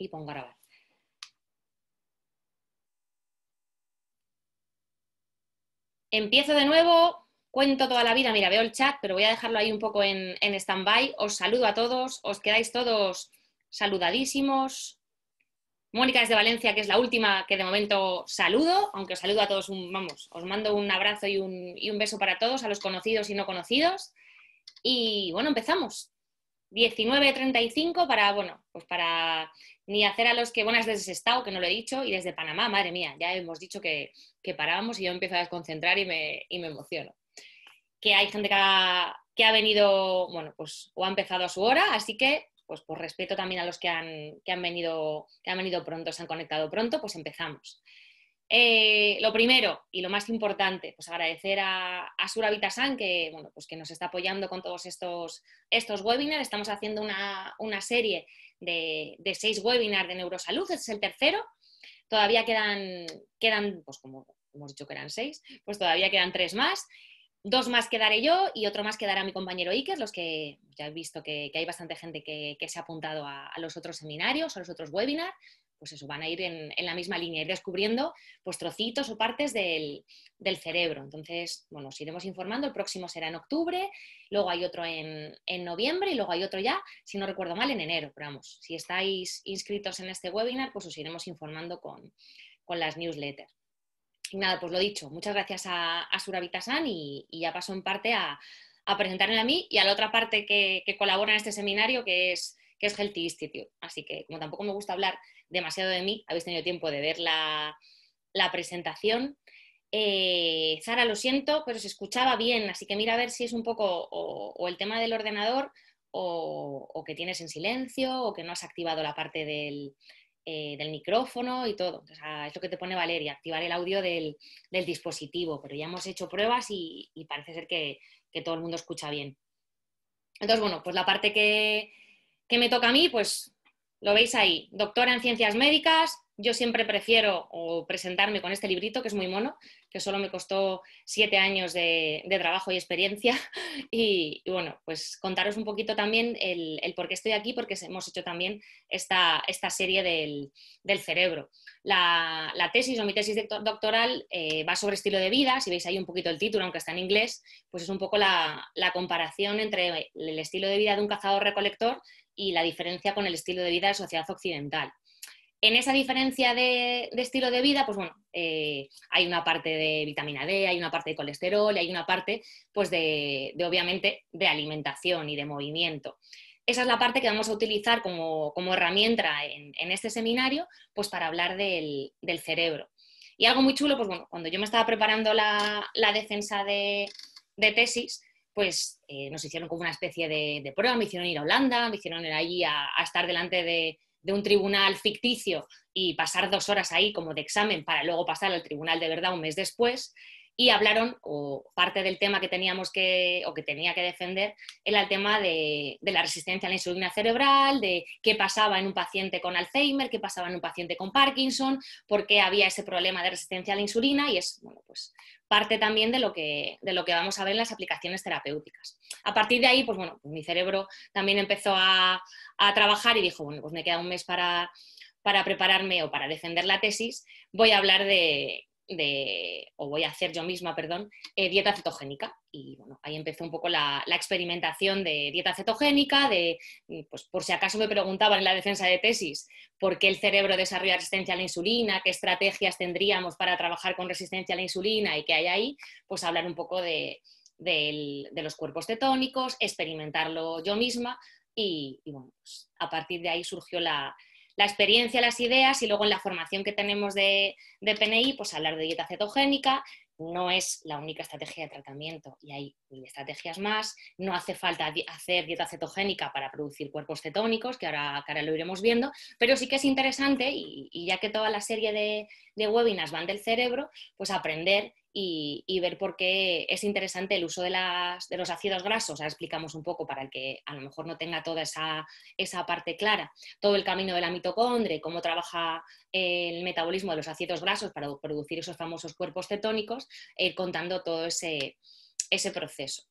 y pongo a grabar. Empiezo de nuevo, cuento toda la vida, mira, veo el chat, pero voy a dejarlo ahí un poco en, en stand-by. Os saludo a todos, os quedáis todos saludadísimos. Mónica desde Valencia, que es la última que de momento saludo, aunque os saludo a todos, vamos, os mando un abrazo y un, y un beso para todos, a los conocidos y no conocidos. Y bueno, empezamos. 19.35 para, bueno, pues para ni hacer a los que, buenas desde Estado, que no lo he dicho, y desde Panamá, madre mía, ya hemos dicho que, que parábamos y yo empiezo a desconcentrar y me, y me emociono. Que hay gente que ha, que ha, venido, bueno, pues o ha empezado a su hora, así que, pues por respeto también a los que han, que han, venido, que han venido pronto, se han conectado pronto, pues empezamos. Eh, lo primero y lo más importante, pues agradecer a, a Sura Vitasan que, bueno, pues que nos está apoyando con todos estos, estos webinars. Estamos haciendo una, una serie de, de, seis webinars de neurosalud, este es el tercero. Todavía quedan, quedan, pues como hemos dicho que eran seis, pues todavía quedan tres más. Dos más quedaré yo y otro más quedará mi compañero Iker, los que ya he visto que, hay bastante gente que, que se ha apuntado a, a, los otros seminarios, a los otros webinars pues eso, van a ir en, en, la misma línea, ir descubriendo pues trocitos o partes del, del, cerebro. Entonces, bueno, os iremos informando, el próximo será en octubre, luego hay otro en, en, noviembre y luego hay otro ya, si no recuerdo mal, en enero. Pero vamos, si estáis inscritos en este webinar, pues os iremos informando con, con las newsletters. Y nada, pues lo dicho, muchas gracias a, a Suravita-san y, ya paso en parte a, a presentarle a mí y a la otra parte que colabora en este seminario, que es que es Healthy Institute. Así que como tampoco me gusta hablar demasiado de mí, habéis tenido tiempo de ver la, la presentación. Eh, Sara, lo siento, pero se escuchaba bien, así que mira a ver si es un poco o, el tema del ordenador o, que tienes en silencio o que no has activado la parte del, eh, del micrófono y todo. Es lo que te pone Valeria, activar el audio del, del dispositivo, pero ya hemos hecho pruebas y, y parece ser que, que todo el mundo escucha bien. Entonces, bueno, pues la parte que, ¿Qué me toca a mí? Pues lo veis ahí, doctora en ciencias médicas. Yo siempre prefiero presentarme con este librito, que es muy mono, que solo me costó siete años de, trabajo y experiencia. Y, bueno, pues contaros un poquito también el, por qué estoy aquí, porque hemos hecho también esta, esta serie del, del cerebro. La, la, tesis o mi tesis doctoral eh, va sobre estilo de vida. Si veis ahí un poquito el título, aunque está en inglés, pues es un poco la, la comparación entre el estilo de vida de un cazador-recolector y la diferencia con el estilo de vida de sociedad occidental. En esa diferencia de, estilo de vida, pues bueno, eh, hay una parte de vitamina D, hay una parte de colesterol hay una parte, pues de, de, obviamente, de alimentación y de movimiento. Esa es la parte que vamos a utilizar como, herramienta en, este seminario, pues para hablar del, cerebro. Y algo muy chulo, pues bueno, cuando yo me estaba preparando la, defensa de, de tesis, pues eh, nos hicieron como una especie de, de, prueba, me hicieron ir a Holanda, me hicieron ir allí a, a estar delante de, de, un tribunal ficticio y pasar dos horas ahí como de examen para luego pasar al tribunal de verdad un mes después y hablaron, o parte del tema que teníamos que, o que tenía que defender, era el tema de, de, la resistencia a la insulina cerebral, de qué pasaba en un paciente con Alzheimer, qué pasaba en un paciente con Parkinson, por qué había ese problema de resistencia a la insulina y es bueno, pues, parte también de lo, que, de lo que vamos a ver en las aplicaciones terapéuticas. A partir de ahí, pues bueno, pues mi cerebro también empezó a, a trabajar y dijo, bueno, pues me queda un mes para, para prepararme o para defender la tesis, voy a hablar de de, o voy a hacer yo misma, perdón, eh, dieta cetogénica. Y bueno, ahí empezó un poco la, experimentación de dieta cetogénica, de, pues por si acaso me preguntaban en la defensa de tesis por qué el cerebro desarrolla resistencia a la insulina, qué estrategias tendríamos para trabajar con resistencia a la insulina y qué hay ahí, pues hablar un poco de, de, de los cuerpos cetónicos, experimentarlo yo misma y, y bueno, pues a partir de ahí surgió la, la experiencia, las ideas y luego en la formación que tenemos de, de PNI, pues hablar de dieta cetogénica, no es la única estrategia de tratamiento y hay estrategias más. No hace falta hacer dieta cetogénica para producir cuerpos cetónicos, que ahora, que lo iremos viendo, pero sí que es interesante y, y ya que toda la serie de, de, webinars van del cerebro, pues aprender y, ver por qué es interesante el uso de, las, de, los ácidos grasos. Ahora explicamos un poco para el que a lo mejor no tenga toda esa, esa parte clara, todo el camino de la mitocondria, cómo trabaja el metabolismo de los ácidos grasos para producir esos famosos cuerpos cetónicos, eh, contando todo ese, ese proceso.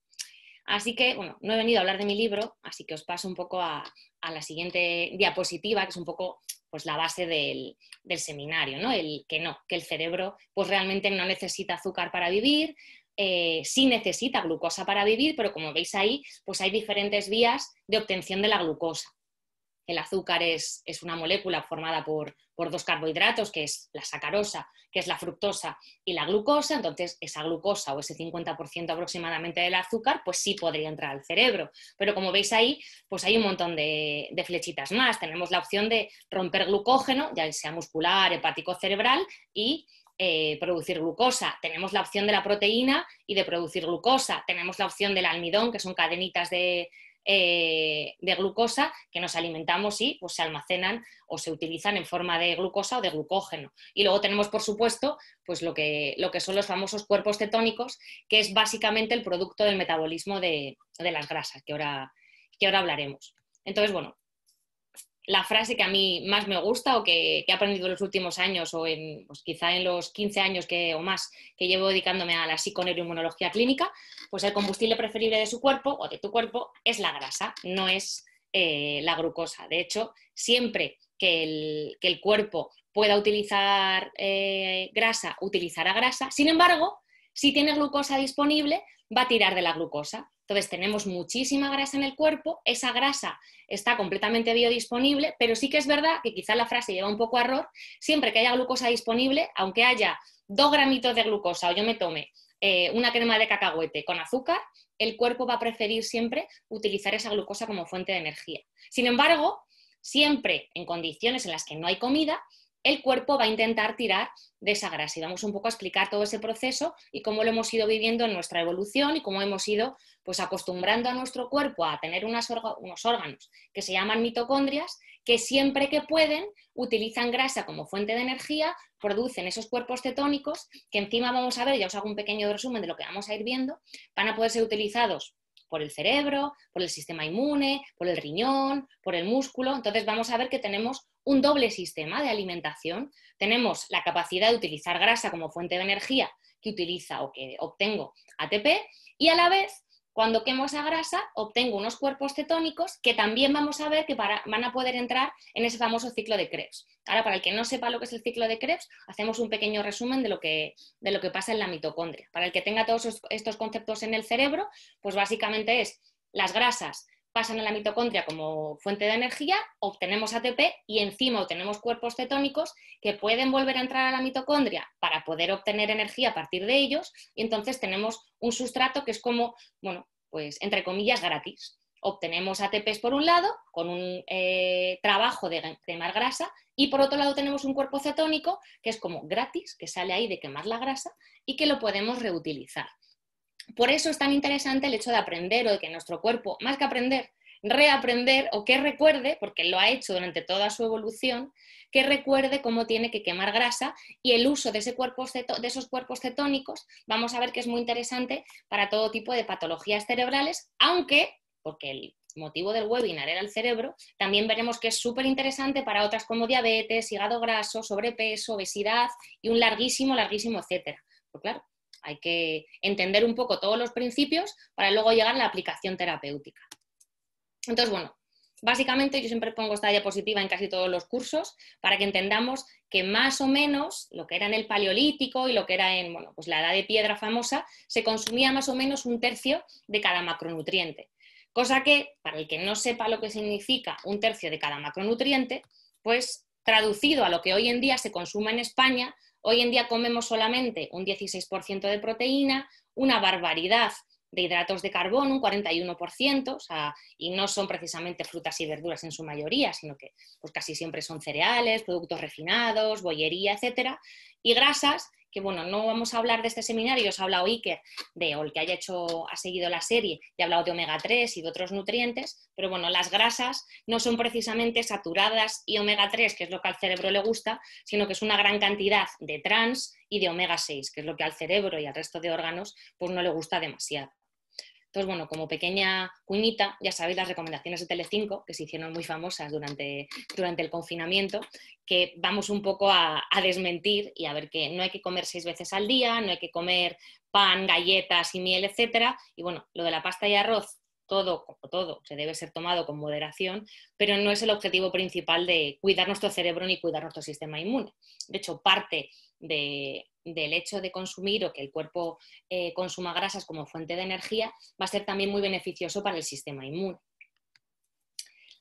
Así que, bueno, no he venido a hablar de mi libro, así que os paso un poco a, a la siguiente diapositiva, que es un poco pues la base del, seminario, ¿no? El que no, que el cerebro pues realmente no necesita azúcar para vivir, eh, sí necesita glucosa para vivir, pero como veis ahí, pues hay diferentes vías de obtención de la glucosa. El azúcar es, una molécula formada por, dos carbohidratos, que es la sacarosa, que es la fructosa y la glucosa. Entonces, esa glucosa o ese 50% aproximadamente del azúcar, pues sí podría entrar al cerebro. Pero como veis ahí, pues hay un montón de, flechitas más. Tenemos la opción de romper glucógeno, ya sea muscular, hepático, cerebral, y eh, producir glucosa. Tenemos la opción de la proteína y de producir glucosa. Tenemos la opción del almidón, que son cadenitas de, eh, de glucosa que nos alimentamos y pues, se almacenan o se utilizan en forma de glucosa o de glucógeno. Y luego tenemos, por supuesto, pues lo que, lo que son los famosos cuerpos cetónicos, que es básicamente el producto del metabolismo de, las grasas, que ahora, que ahora hablaremos. Entonces, bueno, la frase que a mí más me gusta o que, he aprendido en los últimos años o en, pues quizá en los 15 años que, o más que llevo dedicándome a la psiconeuroinmunología clínica, pues el combustible preferible de su cuerpo o de tu cuerpo es la grasa, no es eh, la glucosa. De hecho, siempre que el, cuerpo pueda utilizar eh, grasa, utilizará grasa. Sin embargo, si tiene glucosa disponible, va a tirar de la glucosa. Entonces tenemos muchísima grasa en el cuerpo, esa grasa está completamente biodisponible, pero sí que es verdad que quizá la frase lleva un poco a error, siempre que haya glucosa disponible, aunque haya dos gramitos de glucosa o yo me tome eh, una crema de cacahuete con azúcar, el cuerpo va a preferir siempre utilizar esa glucosa como fuente de energía. Sin embargo, siempre en condiciones en las que no hay comida, el cuerpo va a intentar tirar de esa grasa. Y vamos un poco a explicar todo ese proceso y cómo lo hemos ido viviendo en nuestra evolución y cómo hemos ido pues, acostumbrando a nuestro cuerpo a tener unos órganos que se llaman mitocondrias, que siempre que pueden utilizan grasa como fuente de energía, producen esos cuerpos cetónicos, que encima vamos a ver, ya os hago un pequeño resumen de lo que vamos a ir viendo, van a poder ser utilizados por el cerebro, por el sistema inmune, por el riñón, por el músculo. Entonces vamos a ver que tenemos un doble sistema de alimentación. Tenemos la capacidad de utilizar grasa como fuente de energía que utiliza o que obtengo ATP y a la vez cuando quemo esa grasa, obtengo unos cuerpos cetónicos que también vamos a ver que van a poder entrar en ese famoso ciclo de Krebs. Ahora, para el que no sepa lo que es el ciclo de Krebs, hacemos un pequeño resumen de lo que, de lo que pasa en la mitocondria. Para el que tenga todos estos conceptos en el cerebro, pues básicamente es las grasas pasan a la mitocondria como fuente de energía, obtenemos ATP y encima obtenemos cuerpos cetónicos que pueden volver a entrar a la mitocondria para poder obtener energía a partir de ellos y entonces tenemos un sustrato que es como, bueno, pues entre comillas gratis. Obtenemos ATPs por un lado, con un eh, trabajo de quemar grasa, y por otro lado tenemos un cuerpo cetónico que es como gratis, que sale ahí de quemar la grasa y que lo podemos reutilizar. Por eso es tan interesante el hecho de aprender o de que nuestro cuerpo, más que aprender, reaprender o que recuerde, porque lo ha hecho durante toda su evolución, que recuerde cómo tiene que quemar grasa y el uso de, ese de esos cuerpos cetónicos, vamos a ver que es muy interesante para todo tipo de patologías cerebrales, aunque, porque el motivo del webinar era el cerebro, también veremos que es súper interesante para otras como diabetes, hígado graso, sobrepeso, obesidad y un larguísimo, larguísimo etcétera. Pues claro, hay que entender un poco todos los principios para luego llegar a la aplicación terapéutica. Entonces, bueno, básicamente yo siempre pongo esta diapositiva en casi todos los cursos para que entendamos que más o menos lo que era en el paleolítico y lo que era en pues la edad de piedra famosa, se consumía más o menos un tercio de cada macronutriente. Cosa que, para el que no sepa lo que significa un tercio de cada macronutriente, pues traducido a lo que hoy en día se consume en España, Hoy en día comemos solamente un 16% de proteína, una barbaridad de hidratos de carbono, un 41%, y no son precisamente frutas y verduras en su mayoría, sino que pues, casi siempre son cereales, productos refinados, bollería, etcétera, y grasas que bueno, no vamos a hablar de este seminario, os ha hablado Iker, de, o el que haya hecho, ha seguido la serie, y ha hablado de omega 3 y de otros nutrientes, pero bueno, las grasas no son precisamente saturadas y omega 3, que es lo que al cerebro le gusta, sino que es una gran cantidad de trans y de omega 6, que es lo que al cerebro y al resto de órganos pues no le gusta demasiado. Entonces, bueno, como pequeña cuñita, ya sabéis las recomendaciones de Telecinco, que se hicieron muy famosas durante, durante el confinamiento, que vamos un poco a, desmentir y a ver que no hay que comer seis veces al día, no hay que comer pan, galletas y miel, etcétera. Y bueno, lo de la pasta y arroz todo, como todo, se debe ser tomado con moderación, pero no es el objetivo principal de cuidar nuestro cerebro ni cuidar nuestro sistema inmune. De hecho, parte del hecho de consumir o que el cuerpo eh, consuma grasas como fuente de energía va a ser también muy beneficioso para el sistema inmune.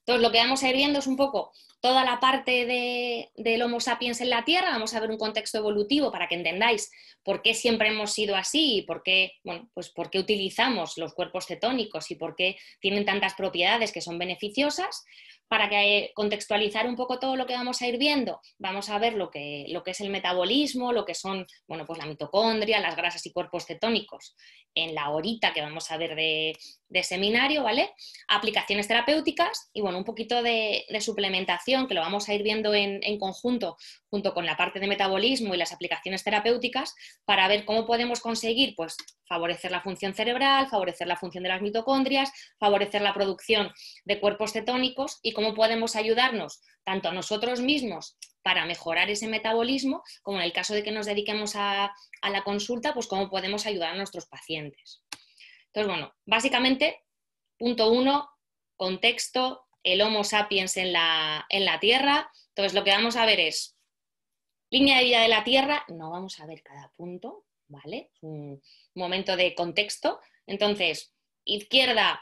Entonces, lo que vamos a ir viendo es un poco toda la parte de, del Homo sapiens en la Tierra, vamos a ver un contexto evolutivo para que entendáis por qué siempre hemos sido así y por qué, bueno, pues por qué utilizamos los cuerpos cetónicos y por qué tienen tantas propiedades que son beneficiosas para que, contextualizar un poco todo lo que vamos a ir viendo, vamos a ver lo que, es el metabolismo, lo que son bueno, pues la mitocondria, las grasas y cuerpos cetónicos en la horita que vamos a ver de, seminario, ¿vale? Aplicaciones terapéuticas y bueno, un poquito de, suplementación que lo vamos a ir viendo en, en, conjunto junto con la parte de metabolismo y las aplicaciones terapéuticas para ver cómo podemos conseguir pues, favorecer la función cerebral, favorecer la función de las mitocondrias, favorecer la producción de cuerpos cetónicos y cómo podemos ayudarnos tanto a nosotros mismos para mejorar ese metabolismo, como en el caso de que nos dediquemos a, la consulta, pues cómo podemos ayudar a nuestros pacientes. Entonces, bueno, básicamente, punto uno, contexto, el Homo sapiens en la, en la Tierra. Entonces, lo que vamos a ver es línea de vida de la Tierra, no vamos a ver cada punto, ¿vale? un momento de contexto. Entonces, izquierda,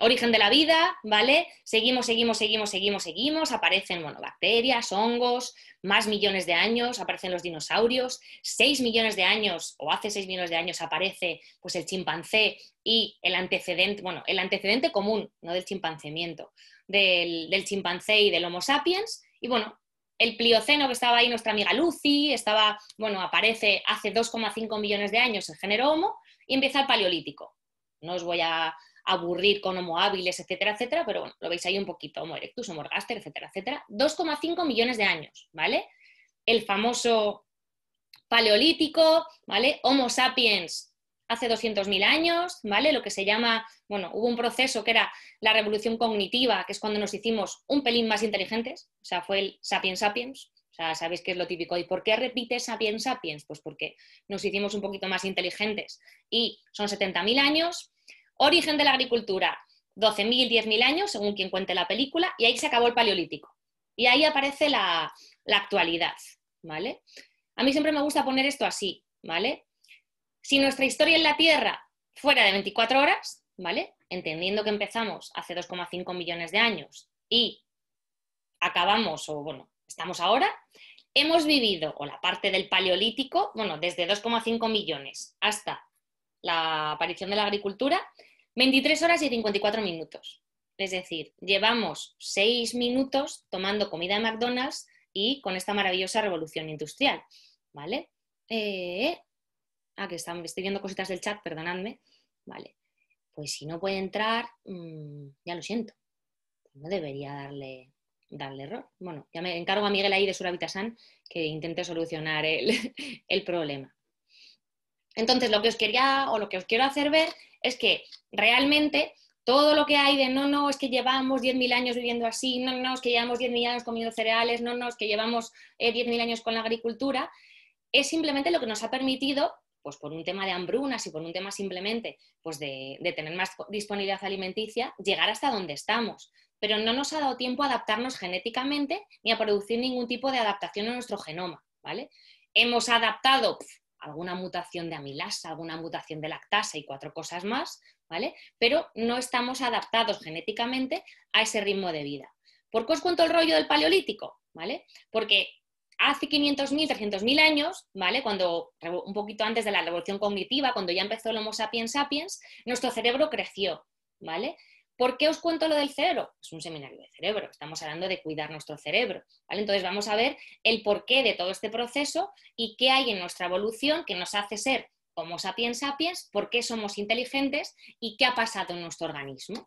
origen de la vida, ¿vale? Seguimos, seguimos, seguimos, seguimos, seguimos, aparecen, bueno, bacterias, hongos, más millones de años, aparecen los dinosaurios, seis millones de años, o hace seis millones de años aparece, pues, el chimpancé y el antecedente, bueno, el antecedente común, no del chimpancemiento, del, del chimpancé y del Homo sapiens, y bueno, el Plioceno, que estaba ahí nuestra amiga Lucy, estaba, bueno, aparece hace 2,5 millones de años el género Homo y empieza el Paleolítico. No os voy a aburrir con Homo hábiles, etcétera, etcétera, pero bueno, lo veis ahí un poquito, Homo erectus, Homo ergaster, etcétera, etcétera. 2,5 millones de años, ¿vale? El famoso Paleolítico, ¿vale? Homo sapiens hace 200.000 años, ¿vale? Lo que se llama, bueno, hubo un proceso que era la revolución cognitiva, que es cuando nos hicimos un pelín más inteligentes, o sea, fue el sapiens sapiens, o sea, sabéis que es lo típico. ¿Y por qué repite sapiens sapiens? Pues porque nos hicimos un poquito más inteligentes y son 70.000 años. Origen de la agricultura, 12.000, 10.000 años, según quien cuente la película, y ahí se acabó el paleolítico. Y ahí aparece la, la actualidad, ¿vale? A mí siempre me gusta poner esto así, ¿vale? Si nuestra historia en la Tierra fuera de 24 horas, ¿vale? Entendiendo que empezamos hace 2,5 millones de años y acabamos, o bueno, estamos ahora, hemos vivido, o la parte del paleolítico, bueno, desde 2,5 millones hasta la aparición de la agricultura, 23 horas y 54 minutos. Es decir, llevamos 6 minutos tomando comida de McDonald's y con esta maravillosa revolución industrial, ¿vale? Eh, Ah, que están, estoy viendo cositas del chat, perdonadme. Vale. Pues si no puede entrar, mm, ya lo siento. No debería darle, darle error. Bueno, ya me encargo a Miguel ahí de Suravitasan que intente solucionar el, el problema. Entonces, lo que os quería o lo que os quiero hacer ver es que realmente todo lo que hay de no, no, es que llevamos 10.000 años viviendo así, no, no, es que llevamos 10.000 años comiendo cereales, no, no, es que llevamos 10.000 eh, años con la agricultura, es simplemente lo que nos ha permitido pues por un tema de hambrunas y por un tema simplemente pues de, tener más disponibilidad alimenticia, llegar hasta donde estamos. Pero no nos ha dado tiempo a adaptarnos genéticamente ni a producir ningún tipo de adaptación a nuestro genoma, ¿vale? Hemos adaptado alguna mutación de amilasa, alguna mutación de lactasa y cuatro cosas más, ¿vale? Pero no estamos adaptados genéticamente a ese ritmo de vida. ¿Por qué os cuento el rollo del paleolítico? ¿Vale? Porque hace 500.000, 300.000 años, ¿vale? Cuando, un poquito antes de la revolución cognitiva, cuando ya empezó el Homo sapiens sapiens, nuestro cerebro creció, ¿vale? ¿Por qué os cuento lo del cerebro? Es un seminario de cerebro, estamos hablando de cuidar nuestro cerebro. Entonces vamos a ver el porqué de todo este proceso y qué hay en nuestra evolución que nos hace ser Homo sapiens sapiens, por qué somos inteligentes y qué ha pasado en nuestro organismo.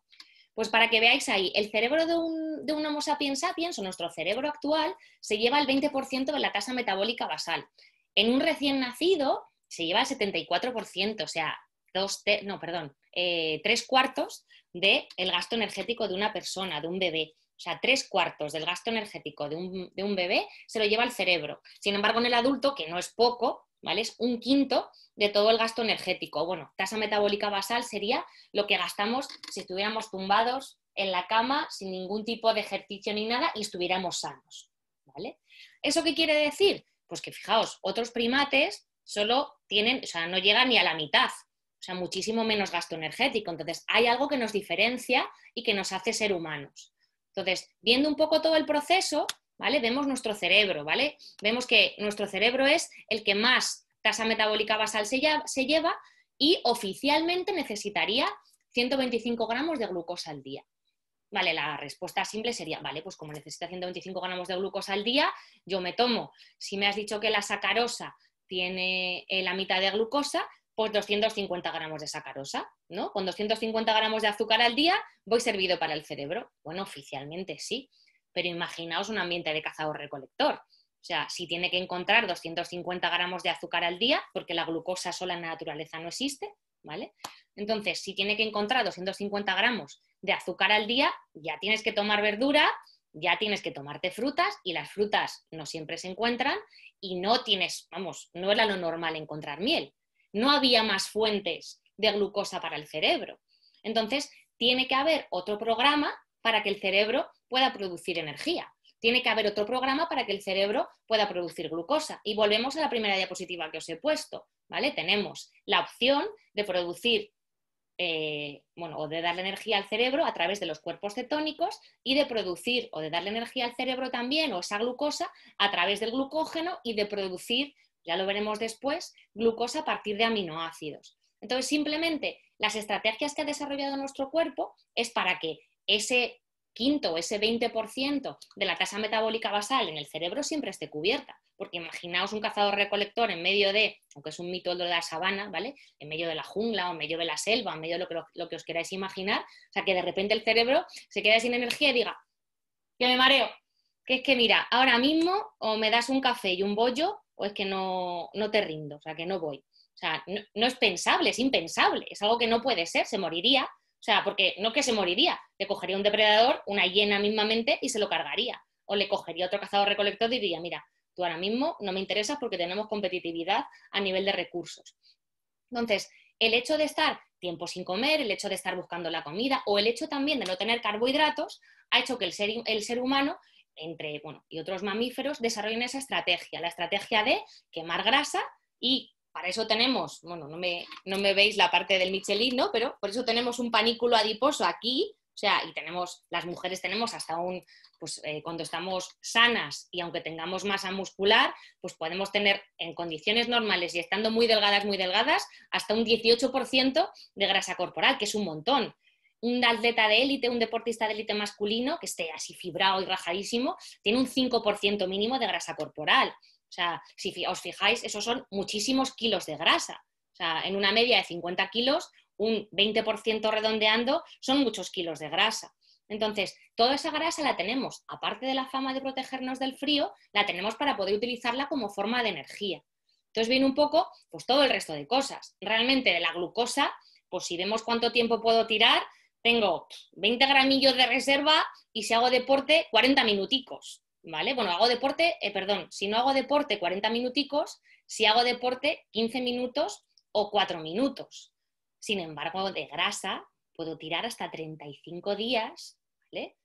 Pues para que veáis ahí, el cerebro de un, Homo sapiens sapiens, o nuestro cerebro actual, se lleva el 20% de la tasa metabólica basal. En un recién nacido se lleva el 74%, o sea, dos no, perdón, eh, tres cuartos del gasto energético de una persona, de un bebé. O sea, tres cuartos del gasto energético de un, de un, bebé se lo lleva el cerebro. Sin embargo, en el adulto, que no es poco, ¿vale? Es un quinto de todo el gasto energético. Bueno, tasa metabólica basal sería lo que gastamos si estuviéramos tumbados en la cama sin ningún tipo de ejercicio ni nada y estuviéramos sanos, ¿vale? ¿Eso qué quiere decir? Pues que fijaos, otros primates solo tienen, o sea, no llegan ni a la mitad, o sea, muchísimo menos gasto energético. Entonces, hay algo que nos diferencia y que nos hace ser humanos. Entonces, viendo un poco todo el proceso, ¿vale? Vemos nuestro cerebro, ¿vale? Vemos que nuestro cerebro es el que más tasa metabólica basal se, lleva y oficialmente necesitaría 125 gramos de glucosa al día. Vale, la respuesta simple sería, vale, pues como necesita 125 gramos de glucosa al día, yo me tomo, si me has dicho que la sacarosa tiene eh, la mitad de glucosa, pues 250 gramos de sacarosa, ¿no? Con 250 gramos de azúcar al día voy servido para el cerebro. Bueno, oficialmente sí, pero imaginaos un ambiente de cazador-recolector. O sea, si tiene que encontrar 250 gramos de azúcar al día, porque la glucosa sola en la naturaleza no existe, ¿vale? Entonces, si tiene que encontrar 250 gramos de azúcar al día, ya tienes que tomar verdura, ya tienes que tomarte frutas y las frutas no siempre se encuentran y no tienes, vamos, no era lo normal encontrar miel no había más fuentes de glucosa para el cerebro. Entonces, tiene que haber otro programa para que el cerebro pueda producir energía. Tiene que haber otro programa para que el cerebro pueda producir glucosa. Y volvemos a la primera diapositiva que os he puesto. ¿vale? Tenemos la opción de producir, eh, bueno, o de darle energía al cerebro a través de los cuerpos cetónicos y de producir o de darle energía al cerebro también, o esa glucosa, a través del glucógeno y de producir ya lo veremos después, glucosa a partir de aminoácidos. Entonces, simplemente las estrategias que ha desarrollado nuestro cuerpo es para que ese quinto, ese 20% de la tasa metabólica basal en el cerebro siempre esté cubierta. Porque imaginaos un cazador-recolector en medio de, aunque es un mito de la sabana, ¿vale? En medio de la jungla o en medio de la selva, en medio de lo que, lo que os queráis imaginar, o sea, que de repente el cerebro se queda sin energía y diga, que me mareo, que es que mira, ahora mismo o me das un café y un bollo o es que no, te rindo, o sea, que no voy. O sea, no, es pensable, es impensable, es algo que no puede ser, se moriría. O sea, porque no que se moriría, le cogería un depredador, una hiena mismamente, y se lo cargaría. O le cogería otro cazador recolector y diría, mira, tú ahora mismo no me interesas porque tenemos competitividad a nivel de recursos. Entonces, el hecho de estar tiempo sin comer, el hecho de estar buscando la comida o el hecho también de no tener carbohidratos ha hecho que el ser, el ser humano entre, bueno, y otros mamíferos desarrollen esa estrategia, la estrategia de quemar grasa y para eso tenemos, bueno, no me, no me veis la parte del Michelin, ¿no? Pero por eso tenemos un panículo adiposo aquí, o sea, y tenemos, las mujeres tenemos hasta un, pues eh, cuando estamos sanas y aunque tengamos masa muscular, pues podemos tener en condiciones normales y estando muy delgadas, muy delgadas, hasta un 18% de grasa corporal, que es un montón un atleta de élite, un deportista de élite masculino que esté así fibrado y rajadísimo, tiene un 5% mínimo de grasa corporal. O sea, si os fijáis, esos son muchísimos kilos de grasa. O sea, en una media de 50 kilos, un 20% redondeando son muchos kilos de grasa. Entonces, toda esa grasa la tenemos, aparte de la fama de protegernos del frío, la tenemos para poder utilizarla como forma de energía. Entonces viene un poco, pues todo el resto de cosas. Realmente de la glucosa, pues si vemos cuánto tiempo puedo tirar, tengo 20 gramillos de reserva y si hago deporte, 40 minuticos, ¿vale? Bueno, hago deporte, eh, perdón, si no hago deporte, 40 minuticos, si hago deporte, 15 minutos o 4 minutos. Sin embargo, de grasa puedo tirar hasta 35 días, ¿vale?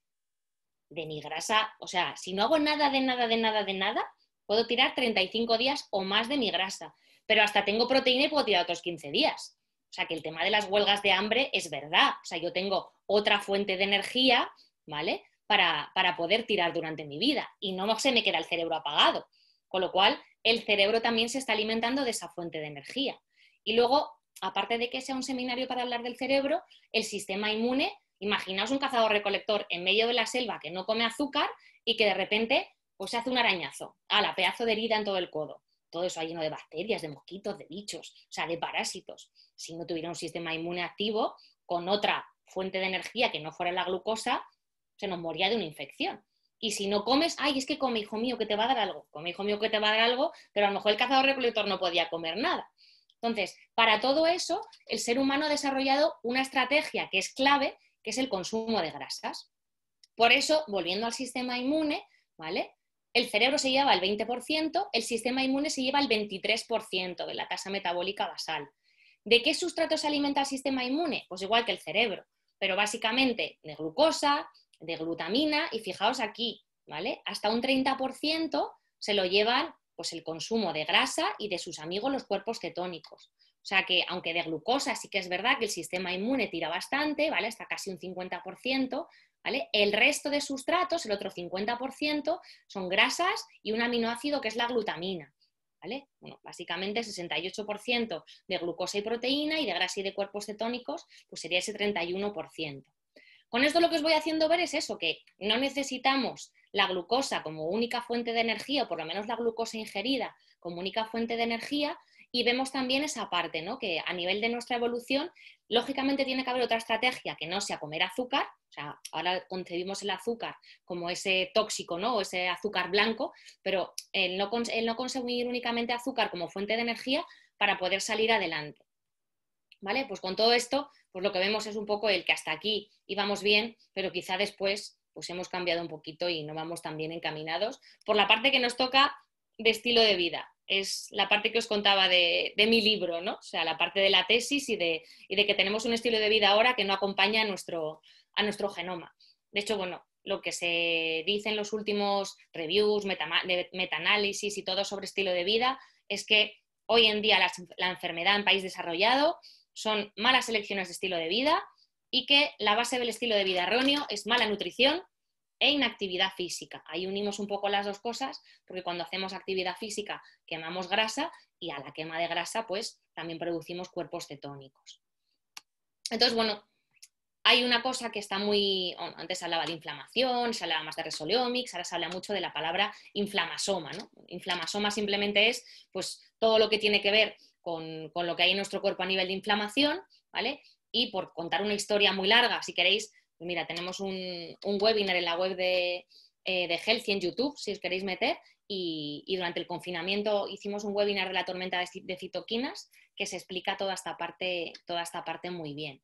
De mi grasa, o sea, si no hago nada de nada de nada de nada, puedo tirar 35 días o más de mi grasa, pero hasta tengo proteína y puedo tirar otros 15 días. O sea, que el tema de las huelgas de hambre es verdad. O sea, yo tengo otra fuente de energía, ¿vale? Para, poder tirar durante mi vida y no se me queda el cerebro apagado. Con lo cual, el cerebro también se está alimentando de esa fuente de energía. Y luego, aparte de que sea un seminario para hablar del cerebro, el sistema inmune, imaginaos un cazador recolector en medio de la selva que no come azúcar y que de repente pues, se hace un arañazo, a la pedazo de herida en todo el codo todo eso lleno de bacterias, de mosquitos, de bichos, o sea, de parásitos. Si no tuviera un sistema inmune activo con otra fuente de energía que no fuera la glucosa, se nos moría de una infección. Y si no comes, ay, es que come, hijo mío, que te va a dar algo. Come, hijo mío, que te va a dar algo, pero a lo mejor el cazador recolector no podía comer nada. Entonces, para todo eso, el ser humano ha desarrollado una estrategia que es clave, que es el consumo de grasas. Por eso, volviendo al sistema inmune, ¿vale? el cerebro se lleva el 20%, el sistema inmune se lleva el 23% de la tasa metabólica basal. ¿De qué sustrato se alimenta el sistema inmune? Pues igual que el cerebro, pero básicamente de glucosa, de glutamina y fijaos aquí, ¿vale? Hasta un 30% se lo llevan pues el consumo de grasa y de sus amigos los cuerpos cetónicos. O sea que, aunque de glucosa sí que es verdad que el sistema inmune tira bastante, ¿vale? Hasta casi un 50%, ¿vale? El resto de sustratos, el otro 50%, son grasas y un aminoácido que es la glutamina. ¿Vale? Bueno, básicamente 68% de glucosa y proteína y de grasa y de cuerpos cetónicos, pues sería ese 31%. Con esto lo que os voy haciendo ver es eso, que no necesitamos la glucosa como única fuente de energía, o por lo menos la glucosa ingerida como única fuente de energía, y vemos también esa parte, ¿no? que a nivel de nuestra evolución, lógicamente tiene que haber otra estrategia que no sea comer azúcar, o sea, ahora concebimos el azúcar como ese tóxico, ¿no? o ese azúcar blanco, pero el no, el no consumir únicamente azúcar como fuente de energía para poder salir adelante. ¿Vale? Pues con todo esto, pues lo que vemos es un poco el que hasta aquí íbamos bien, pero quizá después pues hemos cambiado un poquito y no vamos tan bien encaminados por la parte que nos toca de estilo de vida es la parte que os contaba de, mi libro, ¿no? O sea, la parte de la tesis y de, que tenemos un estilo de vida ahora que no acompaña a nuestro, a nuestro genoma. De hecho, bueno, lo que se dice en los últimos reviews, metaanálisis y todo sobre estilo de vida es que hoy en día la, enfermedad en país desarrollado son malas elecciones de estilo de vida y que la base del estilo de vida erróneo es mala nutrición, e inactividad física. Ahí unimos un poco las dos cosas, porque cuando hacemos actividad física quemamos grasa y a la quema de grasa pues también producimos cuerpos cetónicos. Entonces, bueno, hay una cosa que está muy... antes se hablaba de inflamación, se hablaba más de resoliomics, ahora se habla mucho de la palabra inflamasoma. ¿no? Inflamasoma simplemente es pues, todo lo que tiene que ver con, con lo que hay en nuestro cuerpo a nivel de inflamación, ¿vale? Y por contar una historia muy larga, si queréis, mira, tenemos un, webinar en la web de, eh, de Healthy en YouTube, si os queréis meter, y, durante el confinamiento hicimos un webinar de la tormenta de, citoquinas que se explica toda esta parte, toda esta parte muy bien.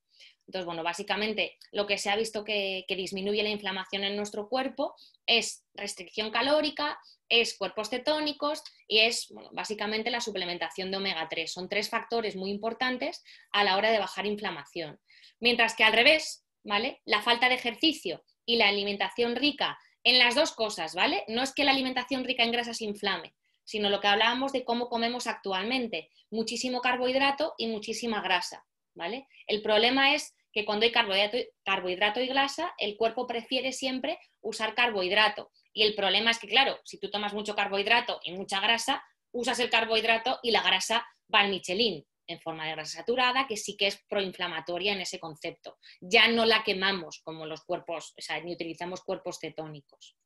Entonces, bueno, básicamente lo que se ha visto que, disminuye la inflamación en nuestro cuerpo es restricción calórica, es cuerpos cetónicos y es básicamente la suplementación de omega 3. Son tres factores muy importantes a la hora de bajar inflamación. Mientras que al revés, ¿vale? La falta de ejercicio y la alimentación rica en las dos cosas, ¿vale? No es que la alimentación rica en grasas inflame, sino lo que hablábamos de cómo comemos actualmente, muchísimo carbohidrato y muchísima grasa, ¿vale? El problema es que cuando hay carbohidrato, y grasa, el cuerpo prefiere siempre usar carbohidrato. Y el problema es que, claro, si tú tomas mucho carbohidrato y mucha grasa, usas el carbohidrato y la grasa va al Michelin en forma de grasa saturada, que sí que es proinflamatoria en ese concepto. Ya no la quemamos como los cuerpos, o sea, ni utilizamos cuerpos cetónicos.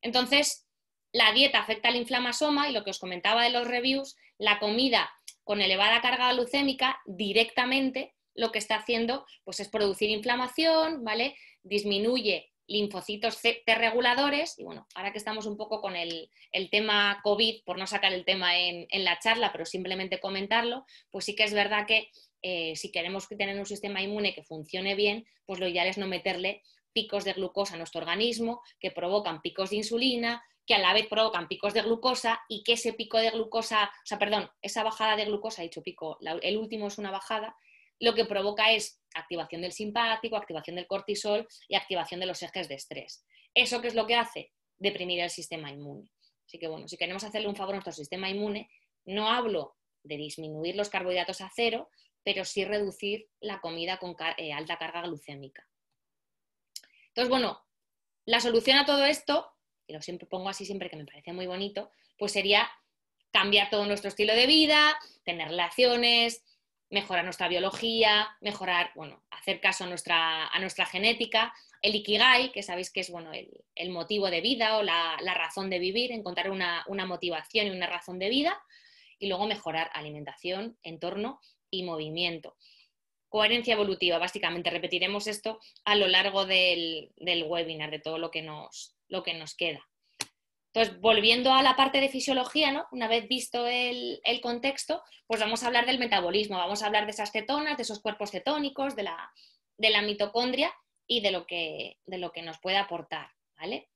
Entonces, la dieta afecta al inflamasoma y lo que os comentaba de los reviews, la comida con elevada carga glucémica directamente lo que está haciendo pues es producir inflamación, ¿vale? Disminuye linfocitos T reguladores, y bueno, ahora que estamos un poco con el, tema COVID, por no sacar el tema en, la charla, pero simplemente comentarlo, pues sí que es verdad que eh, si queremos tener un sistema inmune que funcione bien, pues lo ideal es no meterle picos de glucosa a nuestro organismo que provocan picos de insulina, que a la vez provocan picos de glucosa y que ese pico de glucosa, o sea, perdón, esa bajada de glucosa, dicho pico, el último es una bajada, lo que provoca es activación del simpático, activación del cortisol y activación de los ejes de estrés. ¿Eso qué es lo que hace? Deprimir el sistema inmune. Así que bueno, si queremos hacerle un favor a nuestro sistema inmune, no hablo de disminuir los carbohidratos a cero, pero sí reducir la comida con eh, alta carga glucémica. Entonces, bueno, la solución a todo esto, y lo siempre pongo así siempre que me parece muy bonito, pues sería cambiar todo nuestro estilo de vida, tener relaciones, mejorar nuestra biología, mejorar, bueno, hacer caso a nuestra, a nuestra genética, el ikigai, que sabéis que es bueno, el, motivo de vida o la, razón de vivir, encontrar una, motivación y una razón de vida, y luego mejorar alimentación, entorno y movimiento. Coherencia evolutiva, básicamente repetiremos esto a lo largo del, del webinar, de todo lo que nos, lo que nos queda. Entonces, volviendo a la parte de fisiología, ¿no? una vez visto el, contexto, pues vamos a hablar del metabolismo, vamos a hablar de esas cetonas, de esos cuerpos cetónicos, de la, mitocondria y de lo, que, de lo que nos puede aportar. ¿vale?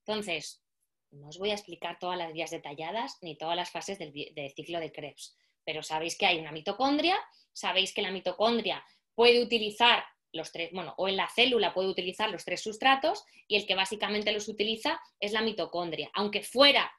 Entonces, no os voy a explicar todas las vías detalladas ni todas las fases del, ciclo de Krebs, pero sabéis que hay una mitocondria, sabéis que la mitocondria puede utilizar los tres, bueno, o en la célula puede utilizar los tres sustratos y el que básicamente los utiliza es la mitocondria. Aunque fuera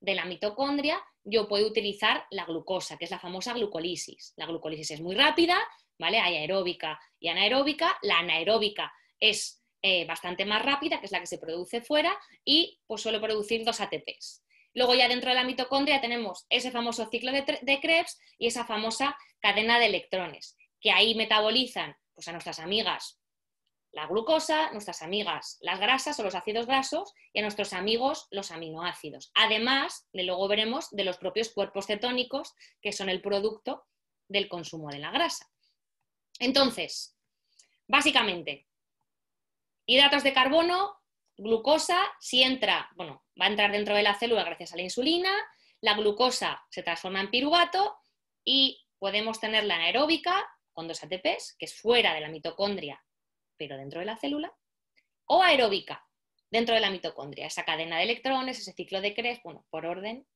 de la mitocondria, yo puedo utilizar la glucosa, que es la famosa glucolisis. La glucolisis es muy rápida, ¿vale? Hay aeróbica y anaeróbica. La anaeróbica es eh, bastante más rápida, que es la que se produce fuera, y pues suele producir dos ATPs. Luego ya dentro de la mitocondria tenemos ese famoso ciclo de, de Krebs y esa famosa cadena de electrones, que ahí metabolizan pues, a nuestras amigas la glucosa, nuestras amigas las grasas o los ácidos grasos y a nuestros amigos los aminoácidos. Además, de luego veremos de los propios cuerpos cetónicos, que son el producto del consumo de la grasa. Entonces, básicamente, hidratos de carbono, glucosa, si entra, bueno, va a entrar dentro de la célula gracias a la insulina, la glucosa se transforma en piruvato y podemos tener la anaeróbica con dos ATPs, que es fuera de la mitocondria, pero dentro de la célula, o aeróbica, dentro de la mitocondria, esa cadena de electrones, ese ciclo de Krebs, bueno, por orden,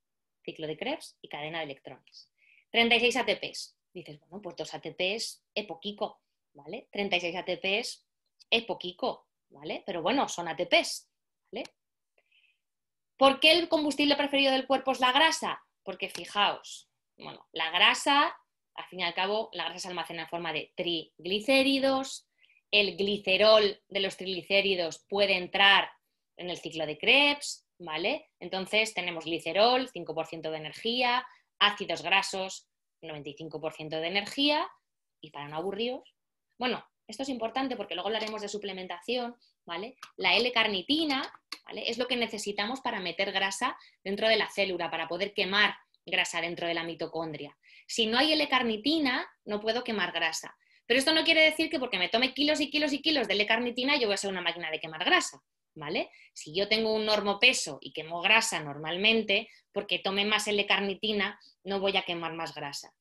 ciclo de Krebs y cadena de electrones. 36 ATPs. Dices, bueno, pues dos ATPs es poquito, ¿vale? 36 ATPs es poquito, ¿vale? Pero bueno, son ATPs, ¿vale? ¿Por qué el combustible preferido del cuerpo es la grasa? Porque fijaos, bueno, la grasa al fin y al cabo, la grasa se almacena en forma de triglicéridos, el glicerol de los triglicéridos puede entrar en el ciclo de Krebs, ¿vale? Entonces tenemos glicerol, 5% de energía, ácidos grasos, 95% de energía, y para no aburriros, bueno, esto es importante porque luego hablaremos de suplementación, ¿vale? La L-carnitina, ¿vale? Es lo que necesitamos para meter grasa dentro de la célula, para poder quemar grasa dentro de la mitocondria. Si no hay L-carnitina, no puedo quemar grasa. Pero esto no quiere decir que porque me tome kilos y kilos y kilos de L-carnitina yo voy a ser una máquina de quemar grasa, ¿vale? Si yo tengo un normopeso y quemo grasa normalmente, porque tome más L-carnitina, no voy a quemar más grasa.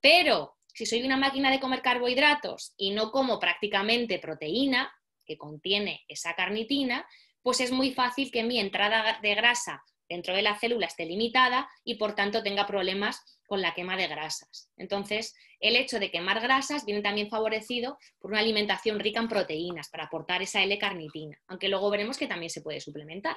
Pero si soy una máquina de comer carbohidratos y no como prácticamente proteína, que contiene esa carnitina, pues es muy fácil que mi entrada de grasa dentro de la célula esté limitada y por tanto tenga problemas con la quema de grasas. Entonces, el hecho de quemar grasas viene también favorecido por una alimentación rica en proteínas para aportar esa L-carnitina, aunque luego veremos que también se puede suplementar.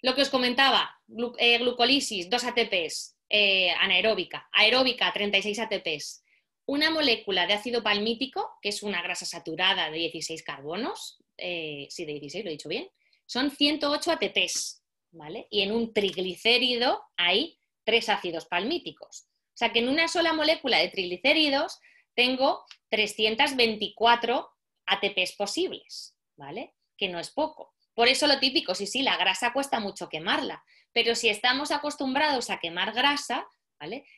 Lo que os comentaba, eh, glucolisis, 2 ATPs, eh, anaeróbica, aeróbica, 36 ATPs, una molécula de ácido palmítico, que es una grasa saturada de 16 carbonos, eh, sí, de 16, lo he dicho bien, son 108 ATPs, ¿vale? Y en un triglicérido hay tres ácidos palmíticos. O sea que en una sola molécula de triglicéridos tengo 324 ATPs posibles, ¿vale? Que no es poco. Por eso lo típico, sí, sí, la grasa cuesta mucho quemarla, pero si estamos acostumbrados a quemar grasa,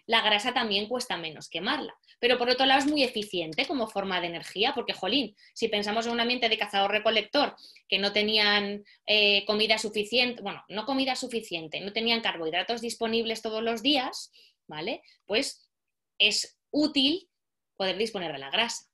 la grasa también cuesta menos quemarla, pero por otro lado es muy eficiente como forma de energía, porque, jolín, si pensamos en un ambiente de cazador-recolector que no tenían eh, comida suficiente, bueno, no comida suficiente, no tenían carbohidratos disponibles todos los días, ¿vale? Pues es útil poder disponer de la grasa.